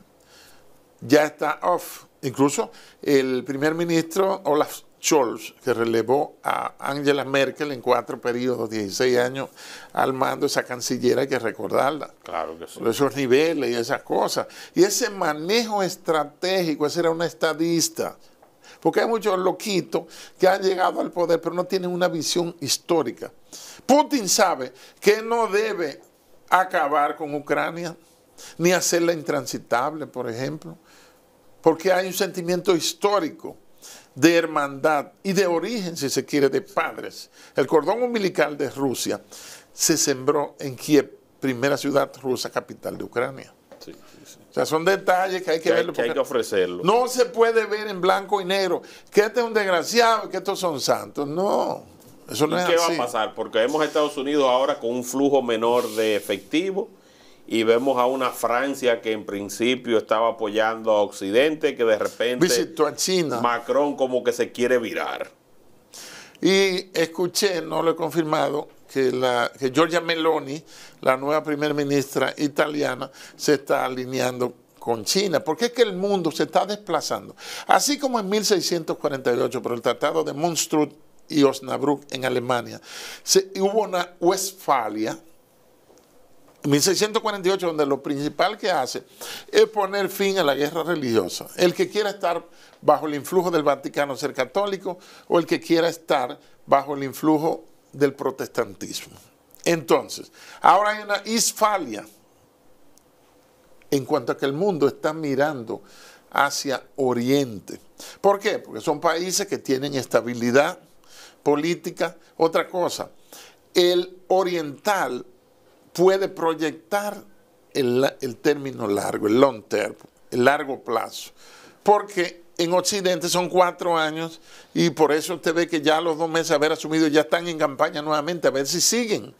ya está off. Incluso el primer ministro Olaf Scholz, que relevó a Angela Merkel en cuatro periodos, 16 años al mando, esa canciller hay que recordarla. Claro que sí. Por esos niveles y esas cosas. Y ese manejo estratégico, ese era un estadista. Porque hay muchos loquitos que han llegado al poder, pero no tienen una visión histórica. Putin sabe que no debe acabar con Ucrania, ni hacerla intransitable, por ejemplo porque hay un sentimiento histórico de hermandad y de origen, si se quiere, de padres. El cordón umbilical de Rusia se sembró en Kiev, primera ciudad rusa, capital de Ucrania. O sea, son detalles que hay que, verlo. Que hay que ofrecerlo. No se puede ver en blanco y negro que este es un desgraciado y que estos son santos. No, eso no ¿Y qué va a pasar? Porque vemos a Estados Unidos ahora con un flujo menor de efectivo y vemos a una Francia que en principio estaba apoyando a Occidente, que de repente visitó a China. Macron como que se quiere virar. Y escuché, no lo he confirmado, que, la, que Giorgia Meloni, la nueva primera ministra italiana, se está alineando con China, porque es que el mundo se está desplazando. Así como en 1648, por el Tratado de Munstrut y Osnabrück en Alemania, hubo una Westfalia, 1648, donde lo principal que hace es poner fin a la guerra religiosa. El que quiera estar bajo el influjo del Vaticano ser católico o el que quiera estar bajo el influjo del protestantismo. Entonces, ahora hay una isfalia en cuanto a que el mundo está mirando hacia Oriente. ¿Por qué? Porque son países que tienen estabilidad política. Otra cosa, el oriental puede proyectar el, término largo, el long term, el largo plazo. Porque en Occidente son cuatro años y por eso usted ve que ya los dos meses de haber asumido ya están en campaña nuevamente, a ver si siguen.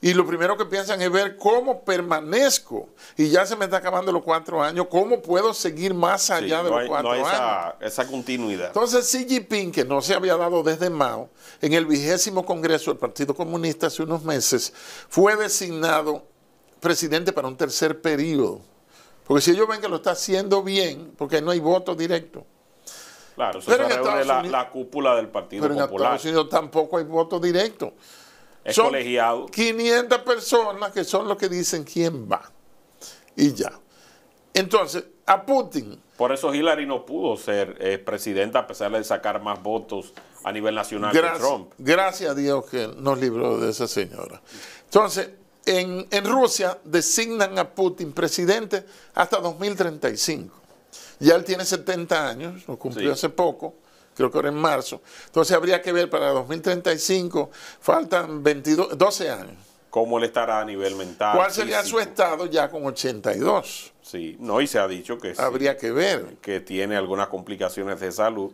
Y lo primero que piensan es ver cómo permanezco. Y ya se me está acabando los cuatro años, ¿cómo puedo seguir más allá de los cuatro no hay años? Esa, continuidad. Entonces Xi Jinping, que no se había dado desde Mao, en el vigésimo Congreso del Partido Comunista hace unos meses, fue designado presidente para un tercer periodo. Porque si ellos ven que lo está haciendo bien, porque no hay voto directo. Claro, eso pero se reúne la, la, cúpula del Partido pero Popular. Pero en Estados Unidos tampoco hay voto directo. Es son colegiado. 500 personas que son los que dicen quién va. Y ya. Entonces, a Putin. Por eso Hillary no pudo ser eh, presidenta a pesar de sacar más votos a nivel nacional que Trump. Gracias a Dios que nos libró de esa señora. Entonces, en, Rusia designan a Putin presidente hasta 2035. Ya él tiene 70 años, lo cumplió hace poco, creo que ahora en marzo. Entonces habría que ver para 2035, faltan 22, 12 años. ¿Cómo él estará a nivel mental? ¿Cuál sería su estado ya con 82? Sí, no, y se ha dicho que Habría que ver. Que tiene algunas complicaciones de salud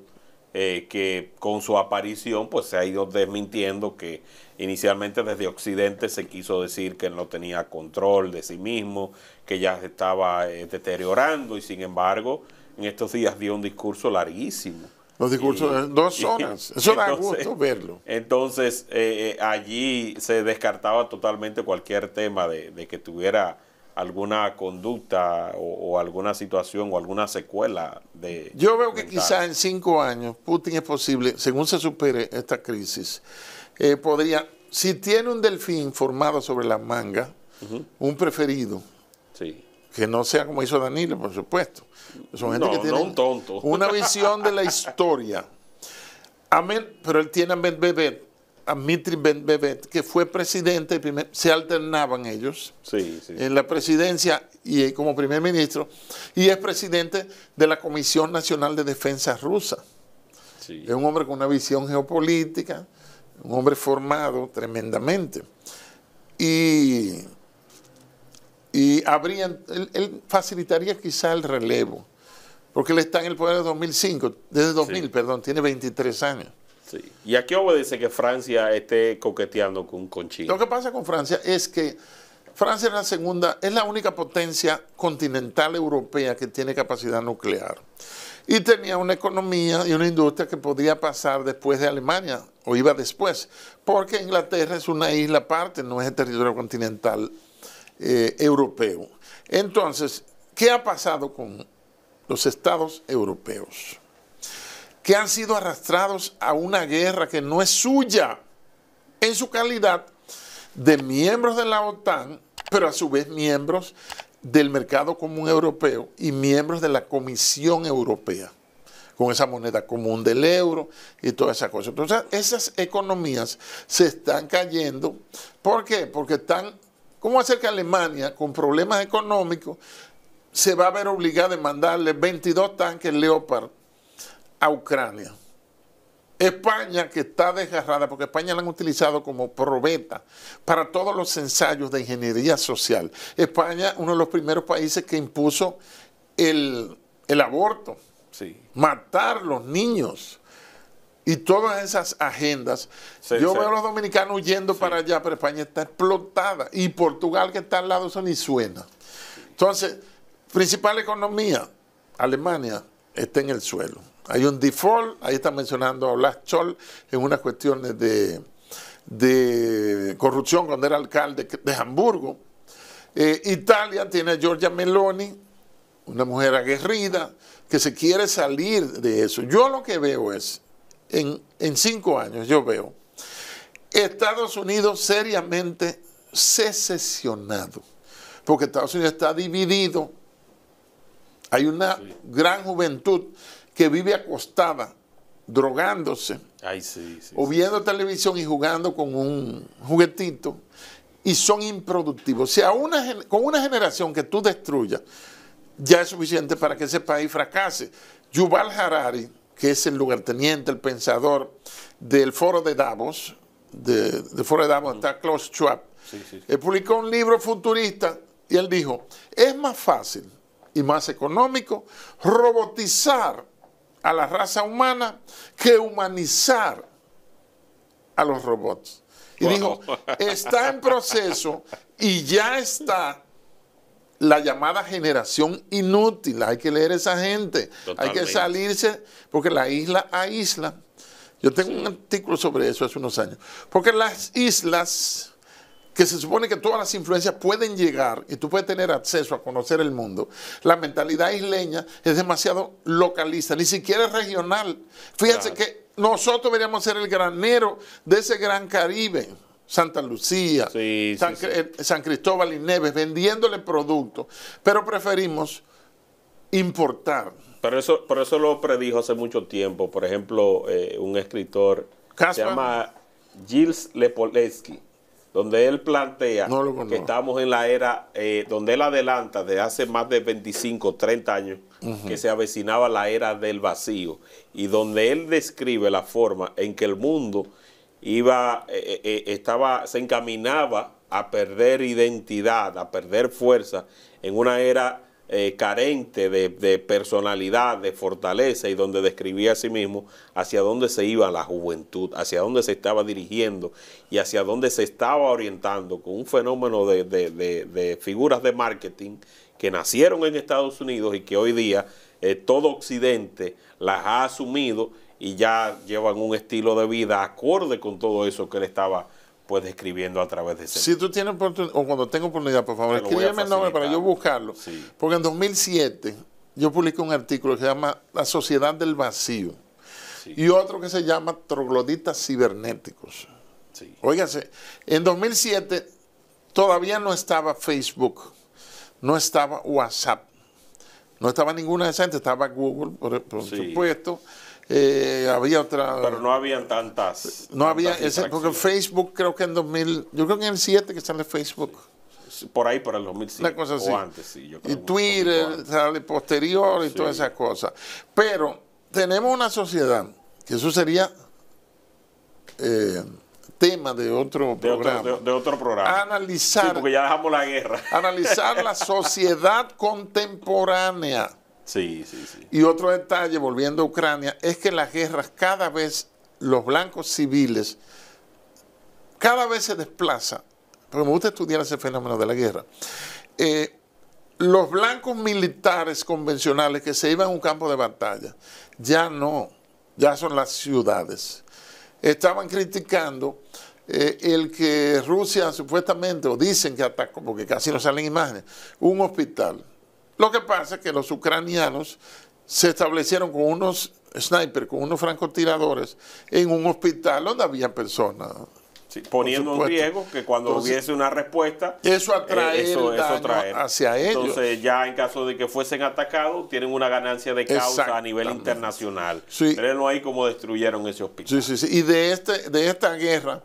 eh, que con su aparición pues se ha ido desmintiendo que inicialmente desde Occidente se quiso decir que no tenía control de sí mismo, que ya se estaba eh, deteriorando y sin embargo en estos días dio un discurso larguísimo. Los discursos de dos horas, eso da gusto verlo. Entonces eh, allí se descartaba totalmente cualquier tema de, de que tuviera alguna conducta o, alguna situación o alguna secuela de... Yo veo que quizá en cinco años Putin es posible, según se supere esta crisis, eh, podría, si tiene un delfín formado sobre la manga, un preferido, sí. que no sea como hizo Danilo, por supuesto. Son gente que tiene un tonto. una visión de la historia. Amén, pero él tiene a Medvedev a Dmitry Medvedev, que fue presidente, se alternaban ellos en la presidencia y como primer ministro, y es presidente de la Comisión Nacional de Defensa Rusa. Es un hombre con una visión geopolítica, un hombre formado tremendamente. Y, y habría, él, facilitaría quizá el relevo, porque él está en el poder de 2005, desde 2000, perdón, tiene 23 años. ¿Y a qué obedece que Francia esté coqueteando con, con China? Lo que pasa con Francia es que Francia es la segunda, es la única potencia continental europea que tiene capacidad nuclear. Y tenía una economía y una industria que podría pasar después de Alemania, o iba después, porque Inglaterra es una isla aparte, no es el territorio continental eh, europeo. Entonces, ¿qué ha pasado con los estados europeos? que han sido arrastrados a una guerra que no es suya en su calidad de miembros de la OTAN, pero a su vez miembros del mercado común europeo y miembros de la Comisión Europea, con esa moneda común del euro y toda esa cosa. Entonces, esas economías se están cayendo. ¿Por qué? Porque están, ¿cómo hacer que Alemania, con problemas económicos, se va a ver obligada a mandarle 22 tanques Leopard a Ucrania. España, que está desgarrada, porque España la han utilizado como probeta para todos los ensayos de ingeniería social. España, uno de los primeros países que impuso el, aborto, sí. matar los niños y todas esas agendas. Yo veo a los dominicanos huyendo para allá, pero España está explotada. Y Portugal, que está al lado, eso ni suena. Entonces, principal economía, Alemania, está en el suelo. Hay un default, ahí está mencionando a Olaf Scholl en unas cuestiones de, de corrupción cuando era alcalde de Hamburgo. Eh, Italia tiene a Giorgia Meloni, una mujer aguerrida, que se quiere salir de eso. Yo lo que veo es, en, en cinco años, yo veo Estados Unidos seriamente secesionado, porque Estados Unidos está dividido. Hay una gran juventud que vive acostada, drogándose, o viendo televisión y jugando con un juguetito, y son improductivos. O sea, una, con una generación que tú destruyas, ya es suficiente para que ese país fracase. Yuval Harari, que es el lugarteniente, el pensador del foro de Davos, del de foro de Davos está Klaus Schwab, él publicó un libro futurista y él dijo, es más fácil y más económico robotizar a la raza humana que humanizar a los robots. Y dijo, está en proceso y ya está la llamada generación inútil. Hay que leer a esa gente. Hay que salirse, porque la isla a isla. Yo tengo un artículo sobre eso hace unos años. Porque las islas que se supone que todas las influencias pueden llegar y tú puedes tener acceso a conocer el mundo, la mentalidad isleña es demasiado localista, ni siquiera es regional. Fíjense que nosotros deberíamos ser el granero de ese gran Caribe. Santa Lucía, San, San, Cristóbal y Neves, vendiéndole productos, pero preferimos importar. Pero eso, pero eso lo predijo hace mucho tiempo. Por ejemplo, eh, un escritor se llama Gilles Lepoletsky, donde él plantea que estamos en la era, eh, donde él adelanta de hace más de 25, 30 años, que se avecinaba la era del vacío, y donde él describe la forma en que el mundo iba, eh, estaba, se encaminaba a perder identidad, a perder fuerza en una era eh, carente de, personalidad, de fortaleza y donde describía a sí mismo hacia dónde se iba la juventud, hacia dónde se estaba dirigiendo y hacia dónde se estaba orientando con un fenómeno de, figuras de marketing que nacieron en Estados Unidos y que hoy día eh, todo Occidente las ha asumido y ya llevan un estilo de vida acorde con todo eso que él estaba pues escribiendo a través de ese. Si tú tienes oportunidad, o cuando tengo oportunidad, por favor, escríbeme el nombre para yo buscarlo. Porque en 2007 yo publiqué un artículo que se llama La Sociedad del Vacío y otro que se llama Trogloditas Cibernéticos. Sí. Óigase, en 2007 todavía no estaba Facebook, no estaba WhatsApp, no estaba ninguna de esas, estaba Google, por, supuesto eh, había otra. Pero no habían tantas. No había, ese, porque Facebook creo que en 2000, yo creo que en el 7 que sale Facebook. Por ahí, por el 2005. Una cosa así. O antes, sí. Yo creo y Twitter, sale posterior y todas esas cosas. Pero tenemos una sociedad, que eso sería eh, tema de otro programa. de, otro programa. Analizar. Sí, porque ya dejamos la guerra. Analizar la sociedad contemporánea Sí, sí, sí. Y otro detalle, volviendo a Ucrania, es que las guerras cada vez, los blancos civiles, cada vez se desplaza, porque me gusta estudiar ese fenómeno de la guerra, eh, los blancos militares convencionales que se iban a un campo de batalla, ya no, ya son las ciudades. Estaban criticando eh, el que Rusia supuestamente, o dicen que atacó, porque casi no salen imágenes, un hospital lo que pasa es que los ucranianos se establecieron con unos snipers, con unos francotiradores, en un hospital donde había personas. poniendo en riesgo que cuando hubiese una respuesta, eso atrae, eh, eso, hacia ellos. Entonces, ya en caso de que fuesen atacados, tienen una ganancia de causa a nivel internacional. Sí. no ahí cómo destruyeron ese hospital. Sí, sí, sí. Y de, este, de esta guerra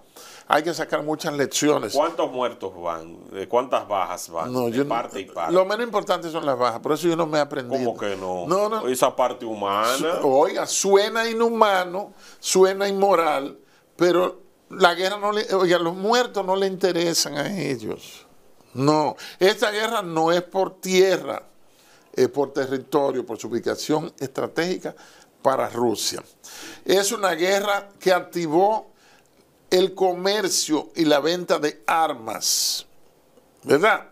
hay que sacar muchas lecciones. ¿Cuántos muertos van? ¿Cuántas bajas van? No, de parte y parte. Lo menos importante son las bajas, por eso yo no me he aprendido. ¿Cómo que no? No, no. Esa parte humana. Oiga, suena inhumano, suena inmoral, pero la guerra no le. Oiga, los muertos no le interesan a ellos. No, esta guerra no es por tierra, es por territorio, por su ubicación estratégica para Rusia. Es una guerra que activó el comercio y la venta de armas, ¿verdad?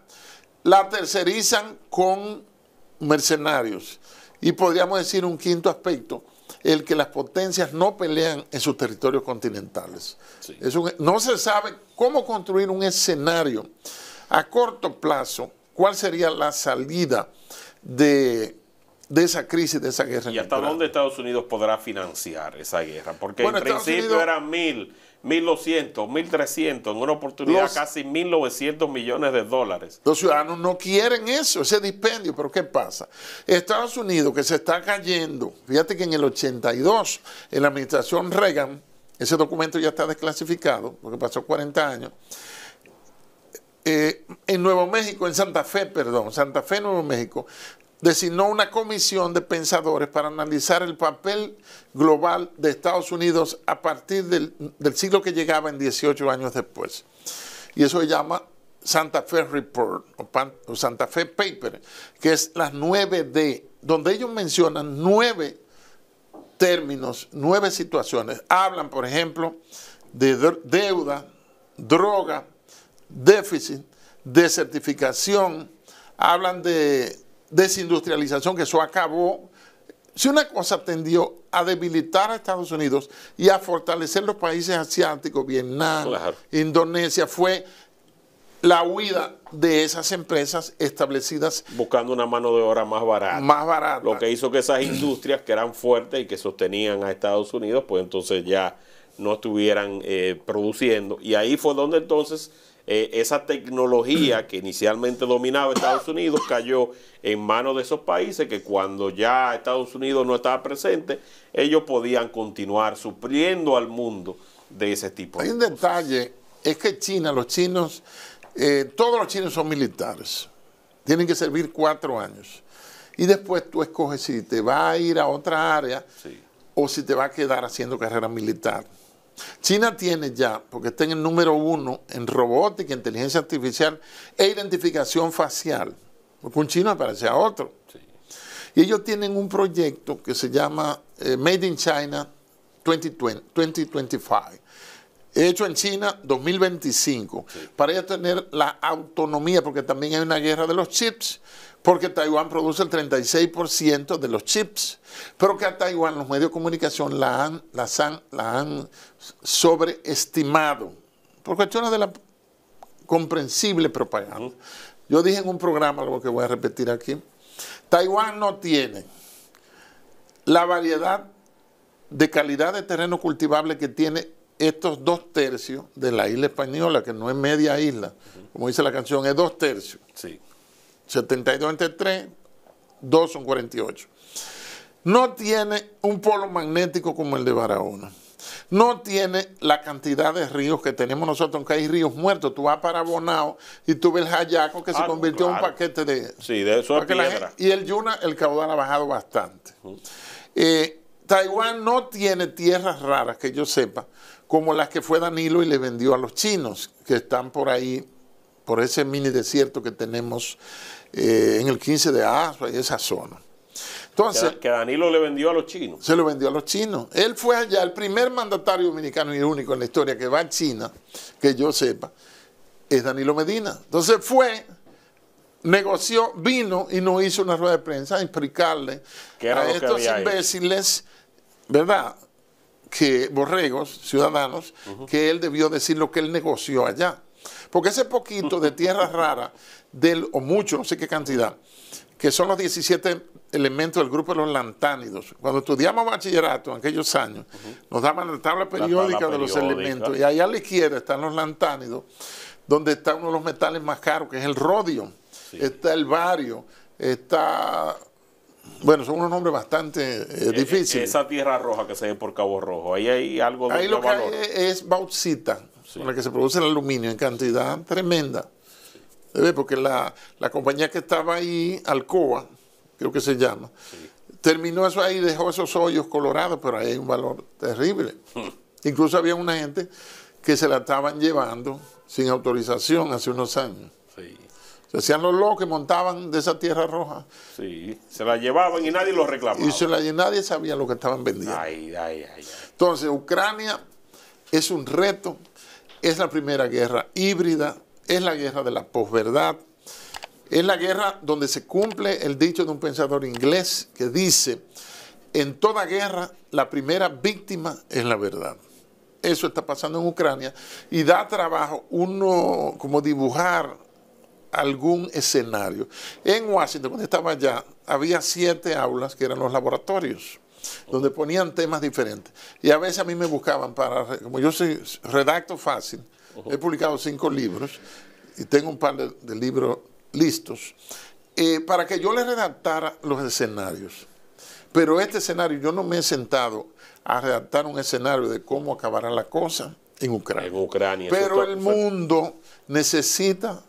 La tercerizan con mercenarios. Y podríamos decir un quinto aspecto, el que las potencias no pelean en sus territorios continentales. no se sabe cómo construir un escenario a corto plazo, cuál sería la salida de, esa crisis, de esa guerra. ¿Y hasta dónde Estados Unidos podrá financiar esa guerra? Porque en principio eran mil 1.200, 1.300, en una oportunidad casi 1.900 millones de dólares. Los ciudadanos no quieren eso, ese dispendio, pero ¿qué pasa? Estados Unidos que se está cayendo, fíjate que en el 82, en la administración Reagan, ese documento ya está desclasificado, porque pasó 40 años, eh, en Nuevo México, en Santa Fe, perdón, Santa Fe, Nuevo México, designó una comisión de pensadores para analizar el papel global de Estados Unidos a partir del, siglo que llegaba en 18 años después. Y eso se llama Santa Fe Report o, Santa Fe Paper, que es las 9D, donde ellos mencionan nueve términos, nueve situaciones. Hablan, por ejemplo, de deuda, droga, déficit, desertificación, hablan de desindustrialización, que eso acabó. Si una cosa tendió a debilitar a Estados Unidos y a fortalecer los países asiáticos, Vietnam, Indonesia, fue la huida de esas empresas establecidas buscando una mano de obra más barata. Más barata. Lo que hizo que esas industrias que eran fuertes y que sostenían a Estados Unidos, pues entonces ya no estuvieran eh, produciendo. Y ahí fue donde entonces eh, esa tecnología que inicialmente dominaba Estados Unidos cayó en manos de esos países que cuando ya Estados Unidos no estaba presente, ellos podían continuar supliendo al mundo de ese tipo. Hay un detalle, es que China, los chinos eh, todos los chinos son militares. Tienen que servir cuatro años. Y después tú escoges si te va a ir a otra área o si te va a quedar haciendo carrera militar. China tiene ya, porque está en el número uno en robótica, inteligencia artificial e identificación facial. Porque un chino aparece a otro. Y ellos tienen un proyecto que se llama eh, Made in China 2020, 2025 hecho en China 2025, para ella tener la autonomía, porque también hay una guerra de los chips, porque Taiwán produce el 36% de los chips, pero que a Taiwán los medios de comunicación la han, sobreestimado, por cuestiones de la comprensible propaganda. Yo dije en un programa, algo que voy a repetir aquí, Taiwán no tiene la variedad de calidad de terreno cultivable que tiene estos dos tercios de la isla española, que no es media isla, como dice la canción, es dos tercios. Sí. 72 entre 3, 2 son 48. No tiene un polo magnético como el de Barahona. No tiene la cantidad de ríos que tenemos nosotros, aunque hay ríos muertos. Tú vas para Bonao y tú ves el Hayaco que se ah, convirtió en un paquete de... Sí, de eso es piedra. y el Yuna, el caudal ha bajado bastante. eh, Taiwán no tiene tierras raras, que yo sepa, como las que fue Danilo y le vendió a los chinos, que están por ahí, por ese mini desierto que tenemos eh, en el 15 de Asua y esa zona. Entonces, que, Danilo le vendió a los chinos. Se lo vendió a los chinos. Él fue allá, el primer mandatario dominicano y único en la historia que va a China, que yo sepa, es Danilo Medina. Entonces fue, negoció, vino y no hizo una rueda de prensa a explicarle a estos imbéciles, ¿verdad? que borregos, ciudadanos, que él debió decir lo que él negoció allá. Porque ese poquito de tierra rara, del, o mucho, no sé qué cantidad, que son los 17 elementos del grupo de los lantánidos. Cuando estudiamos bachillerato en aquellos años, nos daban la tabla periódica de los elementos, y allá a la izquierda están los lantánidos, donde está uno de los metales más caros, que es el rodio, está el bario, está bueno, son unos nombres bastante eh, eh, difíciles. Esa tierra roja que se ve por Cabo Rojo, ahí hay algo de Ahí lo que hay es bauxita, con la que se produce el aluminio en cantidad tremenda. Porque la, compañía que estaba ahí, Alcoa, creo que se llama, terminó eso ahí, dejó esos hoyos colorados, pero ahí hay un valor terrible. Incluso había una gente que se la estaban llevando sin autorización hace unos años. Se hacían los locos que montaban de esa tierra roja. Sí, se la llevaban y nadie lo reclamaba. Y se la, nadie sabía lo que estaban vendiendo. Entonces, Ucrania es un reto, es la primera guerra híbrida, es la guerra de la posverdad, es la guerra donde se cumple el dicho de un pensador inglés que dice, en toda guerra la primera víctima es la verdad. Eso está pasando en Ucrania y da trabajo uno como dibujar algún escenario. En Washington, cuando estaba allá, había siete aulas que eran los laboratorios, donde ponían temas diferentes. Y a veces a mí me buscaban para, como yo soy redacto fácil, he publicado cinco libros y tengo un par de, libros listos, eh, para que yo les redactara los escenarios. Pero este escenario, yo no me he sentado a redactar un escenario de cómo acabará la cosa en Ucrania. En Ucrania. Pero el mundo necesita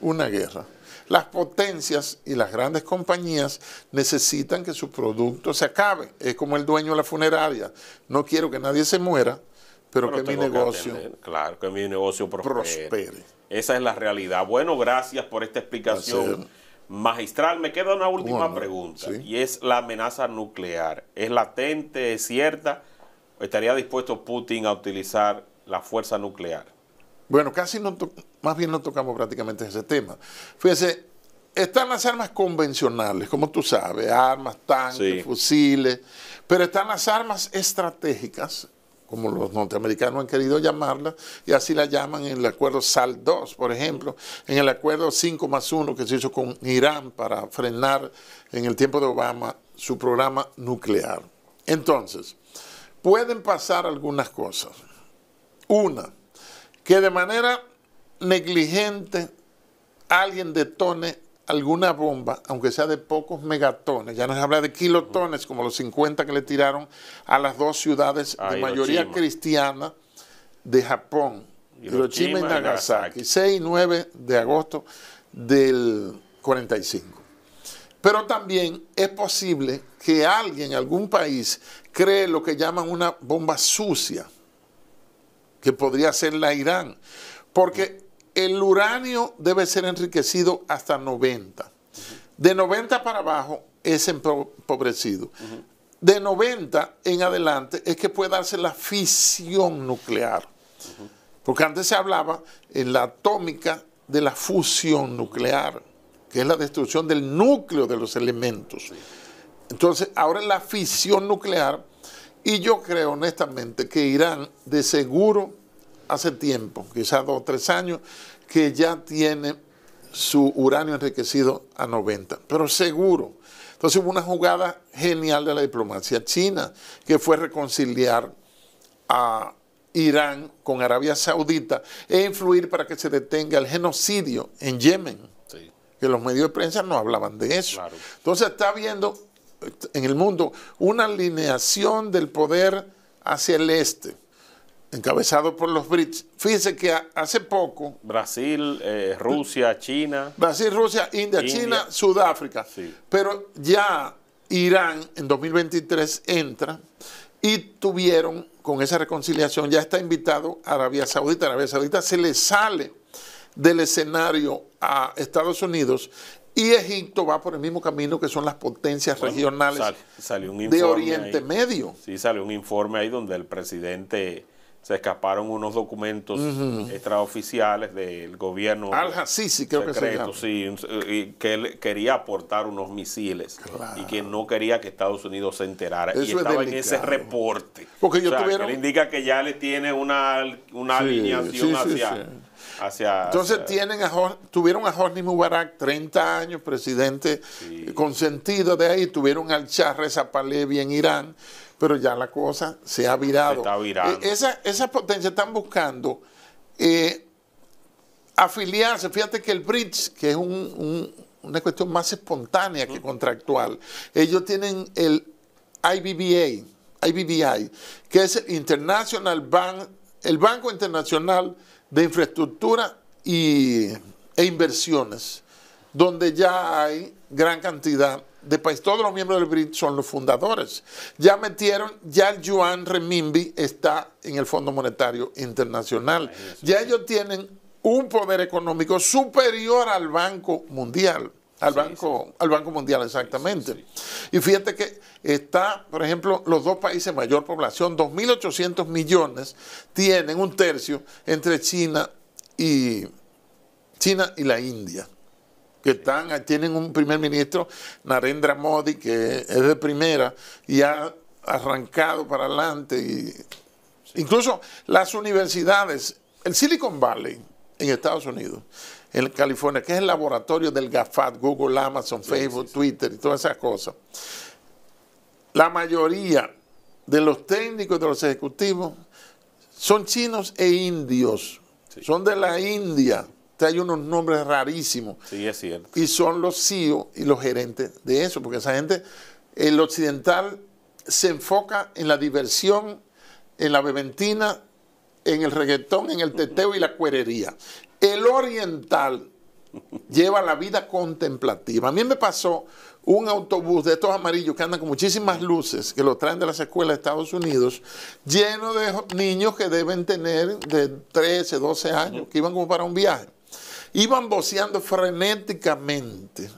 una guerra. Las potencias y las grandes compañías necesitan que su producto se acabe. Es como el dueño de la funeraria. No quiero que nadie se muera, pero, que mi negocio claro, que mi negocio prospere. Esa es la realidad. Bueno, gracias por esta explicación magistral. Me queda una última pregunta y es la amenaza nuclear. ¿Es latente, es cierta? ¿Estaría dispuesto Putin a utilizar la fuerza nuclear? Bueno, casi no, más bien no tocamos prácticamente ese tema. Fíjese, están las armas convencionales, como tú sabes, armas, tanques, fusiles, pero están las armas estratégicas, como los norteamericanos han querido llamarla, y así la llaman en el acuerdo SAL 2, por ejemplo, en el acuerdo 5 más 1 que se hizo con Irán para frenar en el tiempo de Obama su programa nuclear. Entonces, pueden pasar algunas cosas. Una, que de manera negligente alguien detone alguna bomba, aunque sea de pocos megatones, ya no se habla de kilotones como los 50 que le tiraron a las dos ciudades de mayoría cristiana de Japón, Hiroshima, y Nagasaki, 6 y 9 de agosto del 45. Pero también es posible que alguien en algún país cree lo que llaman una bomba sucia, que podría ser la Irán, porque el uranio debe ser enriquecido hasta 90. De 90 para abajo es empobrecido. De 90 en adelante es que puede darse la fisión nuclear. Porque antes se hablaba en la atómica de la fusión nuclear, que es la destrucción del núcleo de los elementos. Entonces, ahora la fisión nuclear y yo creo honestamente que Irán de seguro hace tiempo, quizás dos o tres años, que ya tiene su uranio enriquecido a 90, pero seguro. Entonces hubo una jugada genial de la diplomacia china, que fue reconciliar a Irán con Arabia Saudita e influir para que se detenga el genocidio en Yemen, que los medios de prensa no hablaban de eso. Entonces está habiendo en el mundo una alineación del poder hacia el este encabezado por los Brits. Fíjense que hace poco... Brasil, eh, Rusia, China. Brasil, Rusia, India, China, Sudáfrica. Pero ya Irán en 2023 entra y tuvieron con esa reconciliación, ya está invitado a Arabia Saudita. Arabia Saudita se le sale del escenario a Estados Unidos y Egipto va por el mismo camino que son las potencias regionales de Oriente Medio. Sí, sale un informe ahí donde el presidente se escaparon unos documentos extraoficiales del gobierno Al sí, creo que se sí, y que él quería aportar unos misiles y que no quería que Estados Unidos se enterara. y estaba en ese reporte. Porque yo tuvieron... que indica que ya le tiene una, una alineación hacia, Entonces tienen tuvieron a Horni Mubarak 30 años, presidente consentido de ahí, tuvieron al Shah Reza Pahlavi en Irán, pero ya la cosa se ha virado. Se esa, esa potencia están buscando eh, afiliarse. Fíjate que el Bridge, que es una cuestión más espontánea que contractual, ellos tienen el IBBA, IBBI, que es el International Bank, el Banco Internacional de Infraestructura y, e Inversiones, donde ya hay gran cantidad de país, todos los miembros del BRIC son los fundadores. Ya metieron, ya el yuan renminbi está en el Fondo Monetario Internacional. Ya ellos tienen un poder económico superior al Banco Mundial. Al, banco, al Banco Mundial, exactamente. y fíjate que está, por ejemplo, los dos países de mayor población, 2.800 millones, tienen un tercio entre China y, China y la India que están, tienen un primer ministro, Narendra Modi, que es de primera y ha arrancado para adelante. Y, incluso las universidades, el Silicon Valley en Estados Unidos, en California, que es el laboratorio del GAFAT, Google, Amazon, Facebook, Twitter y todas esas cosas, la mayoría de los técnicos, de los ejecutivos, son chinos e indios, son de la India hay unos nombres rarísimos. Sí, es cierto. Y son los CEO y los gerentes de eso, porque esa gente, el occidental se enfoca en la diversión, en la beventina, en el reggaetón, en el teteo y la cuerería. El oriental lleva la vida contemplativa. A mí me pasó un autobús de estos amarillos que andan con muchísimas luces, que lo traen de las escuelas de Estados Unidos, lleno de niños que deben tener de 13, 12 años, que iban como para un viaje iban voceando frenéticamente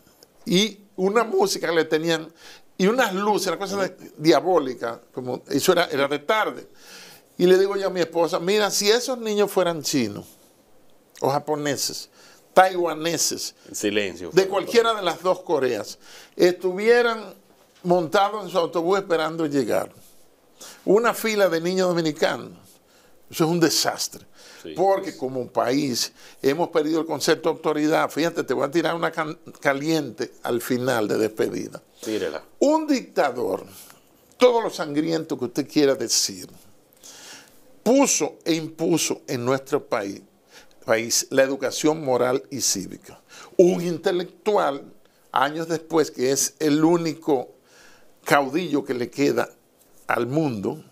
y una música que le tenían y unas luces, una cosa diabólica, como eso era, era de tarde. Y le digo yo a mi esposa, mira, si esos niños fueran chinos o japoneses, taiwaneses, silencio, de cualquiera de las dos Coreas, estuvieran montados en su autobús esperando llegar. una fila de niños dominicanos. Eso es un desastre. Sí, porque como país hemos perdido el concepto de autoridad. Fíjate, te voy a tirar una caliente al final de despedida. Tírela. Un dictador, todo lo sangriento que usted quiera decir, puso e impuso en nuestro país, país la educación moral y cívica. Un intelectual, años después, que es el único caudillo que le queda al mundo,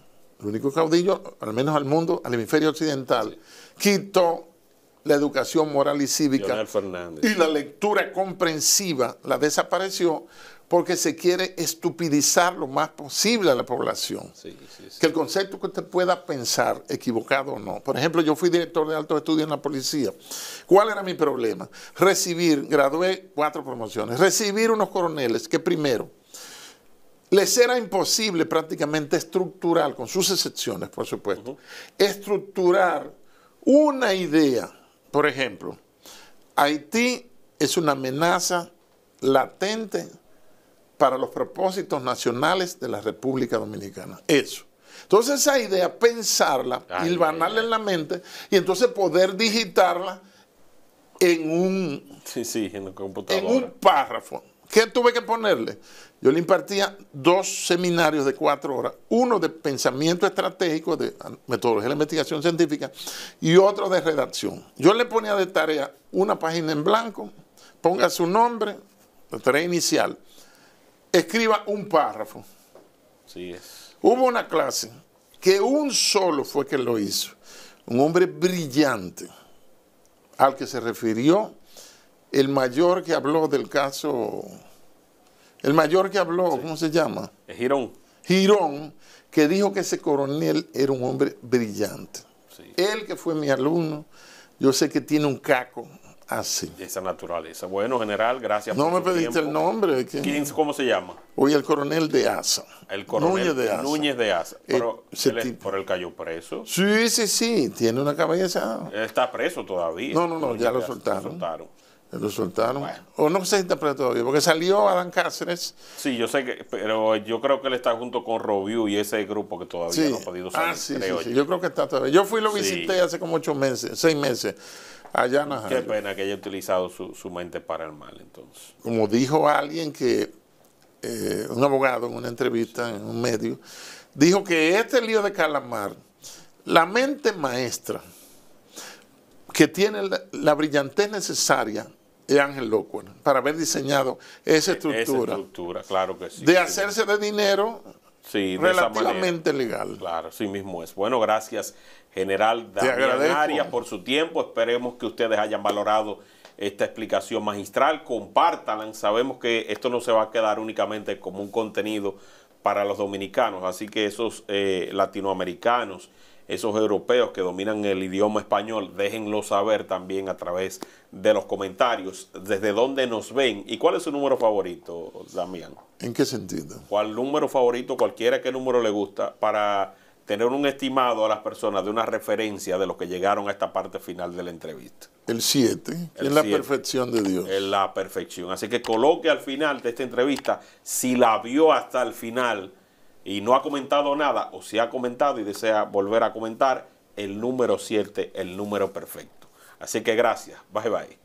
el único caudillo, al menos al mundo, al hemisferio occidental, quitó la educación moral y cívica y la lectura comprensiva la desapareció porque se quiere estupidizar lo más posible a la población. Sí, sí, sí. Que el concepto que usted pueda pensar, equivocado o no. Por ejemplo, yo fui director de alto estudio en la policía. ¿Cuál era mi problema? Recibir, gradué cuatro promociones, recibir unos coroneles que primero, les era imposible prácticamente estructurar, con sus excepciones, por supuesto, estructurar una idea. Por ejemplo, Haití es una amenaza latente para los propósitos nacionales de la República Dominicana. Eso. Entonces esa idea, pensarla, hilvanarla en la mente y entonces poder digitarla en un Sí, sí, en en un párrafo. ¿Qué tuve que ponerle? Yo le impartía dos seminarios de cuatro horas, uno de pensamiento estratégico, de metodología de la investigación científica, y otro de redacción. Yo le ponía de tarea una página en blanco, ponga su nombre, la tarea inicial, escriba un párrafo. Sí, es. Hubo una clase que un solo fue que lo hizo, un hombre brillante, al que se refirió el mayor que habló del caso, el mayor que habló, ¿cómo se llama? Es Girón. Girón, que dijo que ese coronel era un hombre brillante. Sí. Él que fue mi alumno, yo sé que tiene un caco así. de esa naturaleza. Bueno, general, gracias No por me su pediste tiempo. el nombre. ¿quién? ¿Quién, ¿Cómo se llama? Oye, el coronel de Asa. El coronel Núñez de Asa. Núñez de Asa. Pero ese él tipo. por él cayó preso. Sí, sí, sí, tiene una cabeza. Él está preso todavía. No, no, no, ya lo soltaron. soltaron. Lo soltaron. Bueno. O no se interpreta todavía, porque salió Adán Cáceres. Sí, yo sé que, pero yo creo que él está junto con Robiu y ese grupo que todavía Sí. no ha podido salir, ah, sí, creo sí. yo. Yo creo que está todavía. Yo fui y lo visité hace como ocho meses, seis meses, allá en Qué pena que haya utilizado su, su mente para el mal, entonces. Como dijo alguien que, eh, un abogado en una entrevista en un medio, dijo que este lío de Calamar, la mente maestra que tiene la, la brillantez necesaria es Ángel Lockwell para haber diseñado esa estructura Esa estructura, claro que sí. de hacerse de dinero Sí, de esa manera. relativamente legal. Claro, sí mismo es. Bueno, gracias, General Damián. Arias, por su tiempo. Esperemos que ustedes hayan valorado esta explicación magistral. Compártanla. Sabemos que esto no se va a quedar únicamente como un contenido para los dominicanos, así que esos eh, latinoamericanos, esos europeos que dominan el idioma español, déjenlo saber también a través de los comentarios, desde dónde nos ven y cuál es su número favorito, Damián. ¿En qué sentido? cuál número favorito, cualquiera que número le gusta, para tener un estimado a las personas de una referencia de los que llegaron a esta parte final de la entrevista. El 7, que El es la siete. perfección de Dios. Es la perfección. Así que coloque al final de esta entrevista, si la vio hasta el final y no ha comentado nada, o si ha comentado y desea volver a comentar, el número 7, el número perfecto. Así que gracias. Bye bye.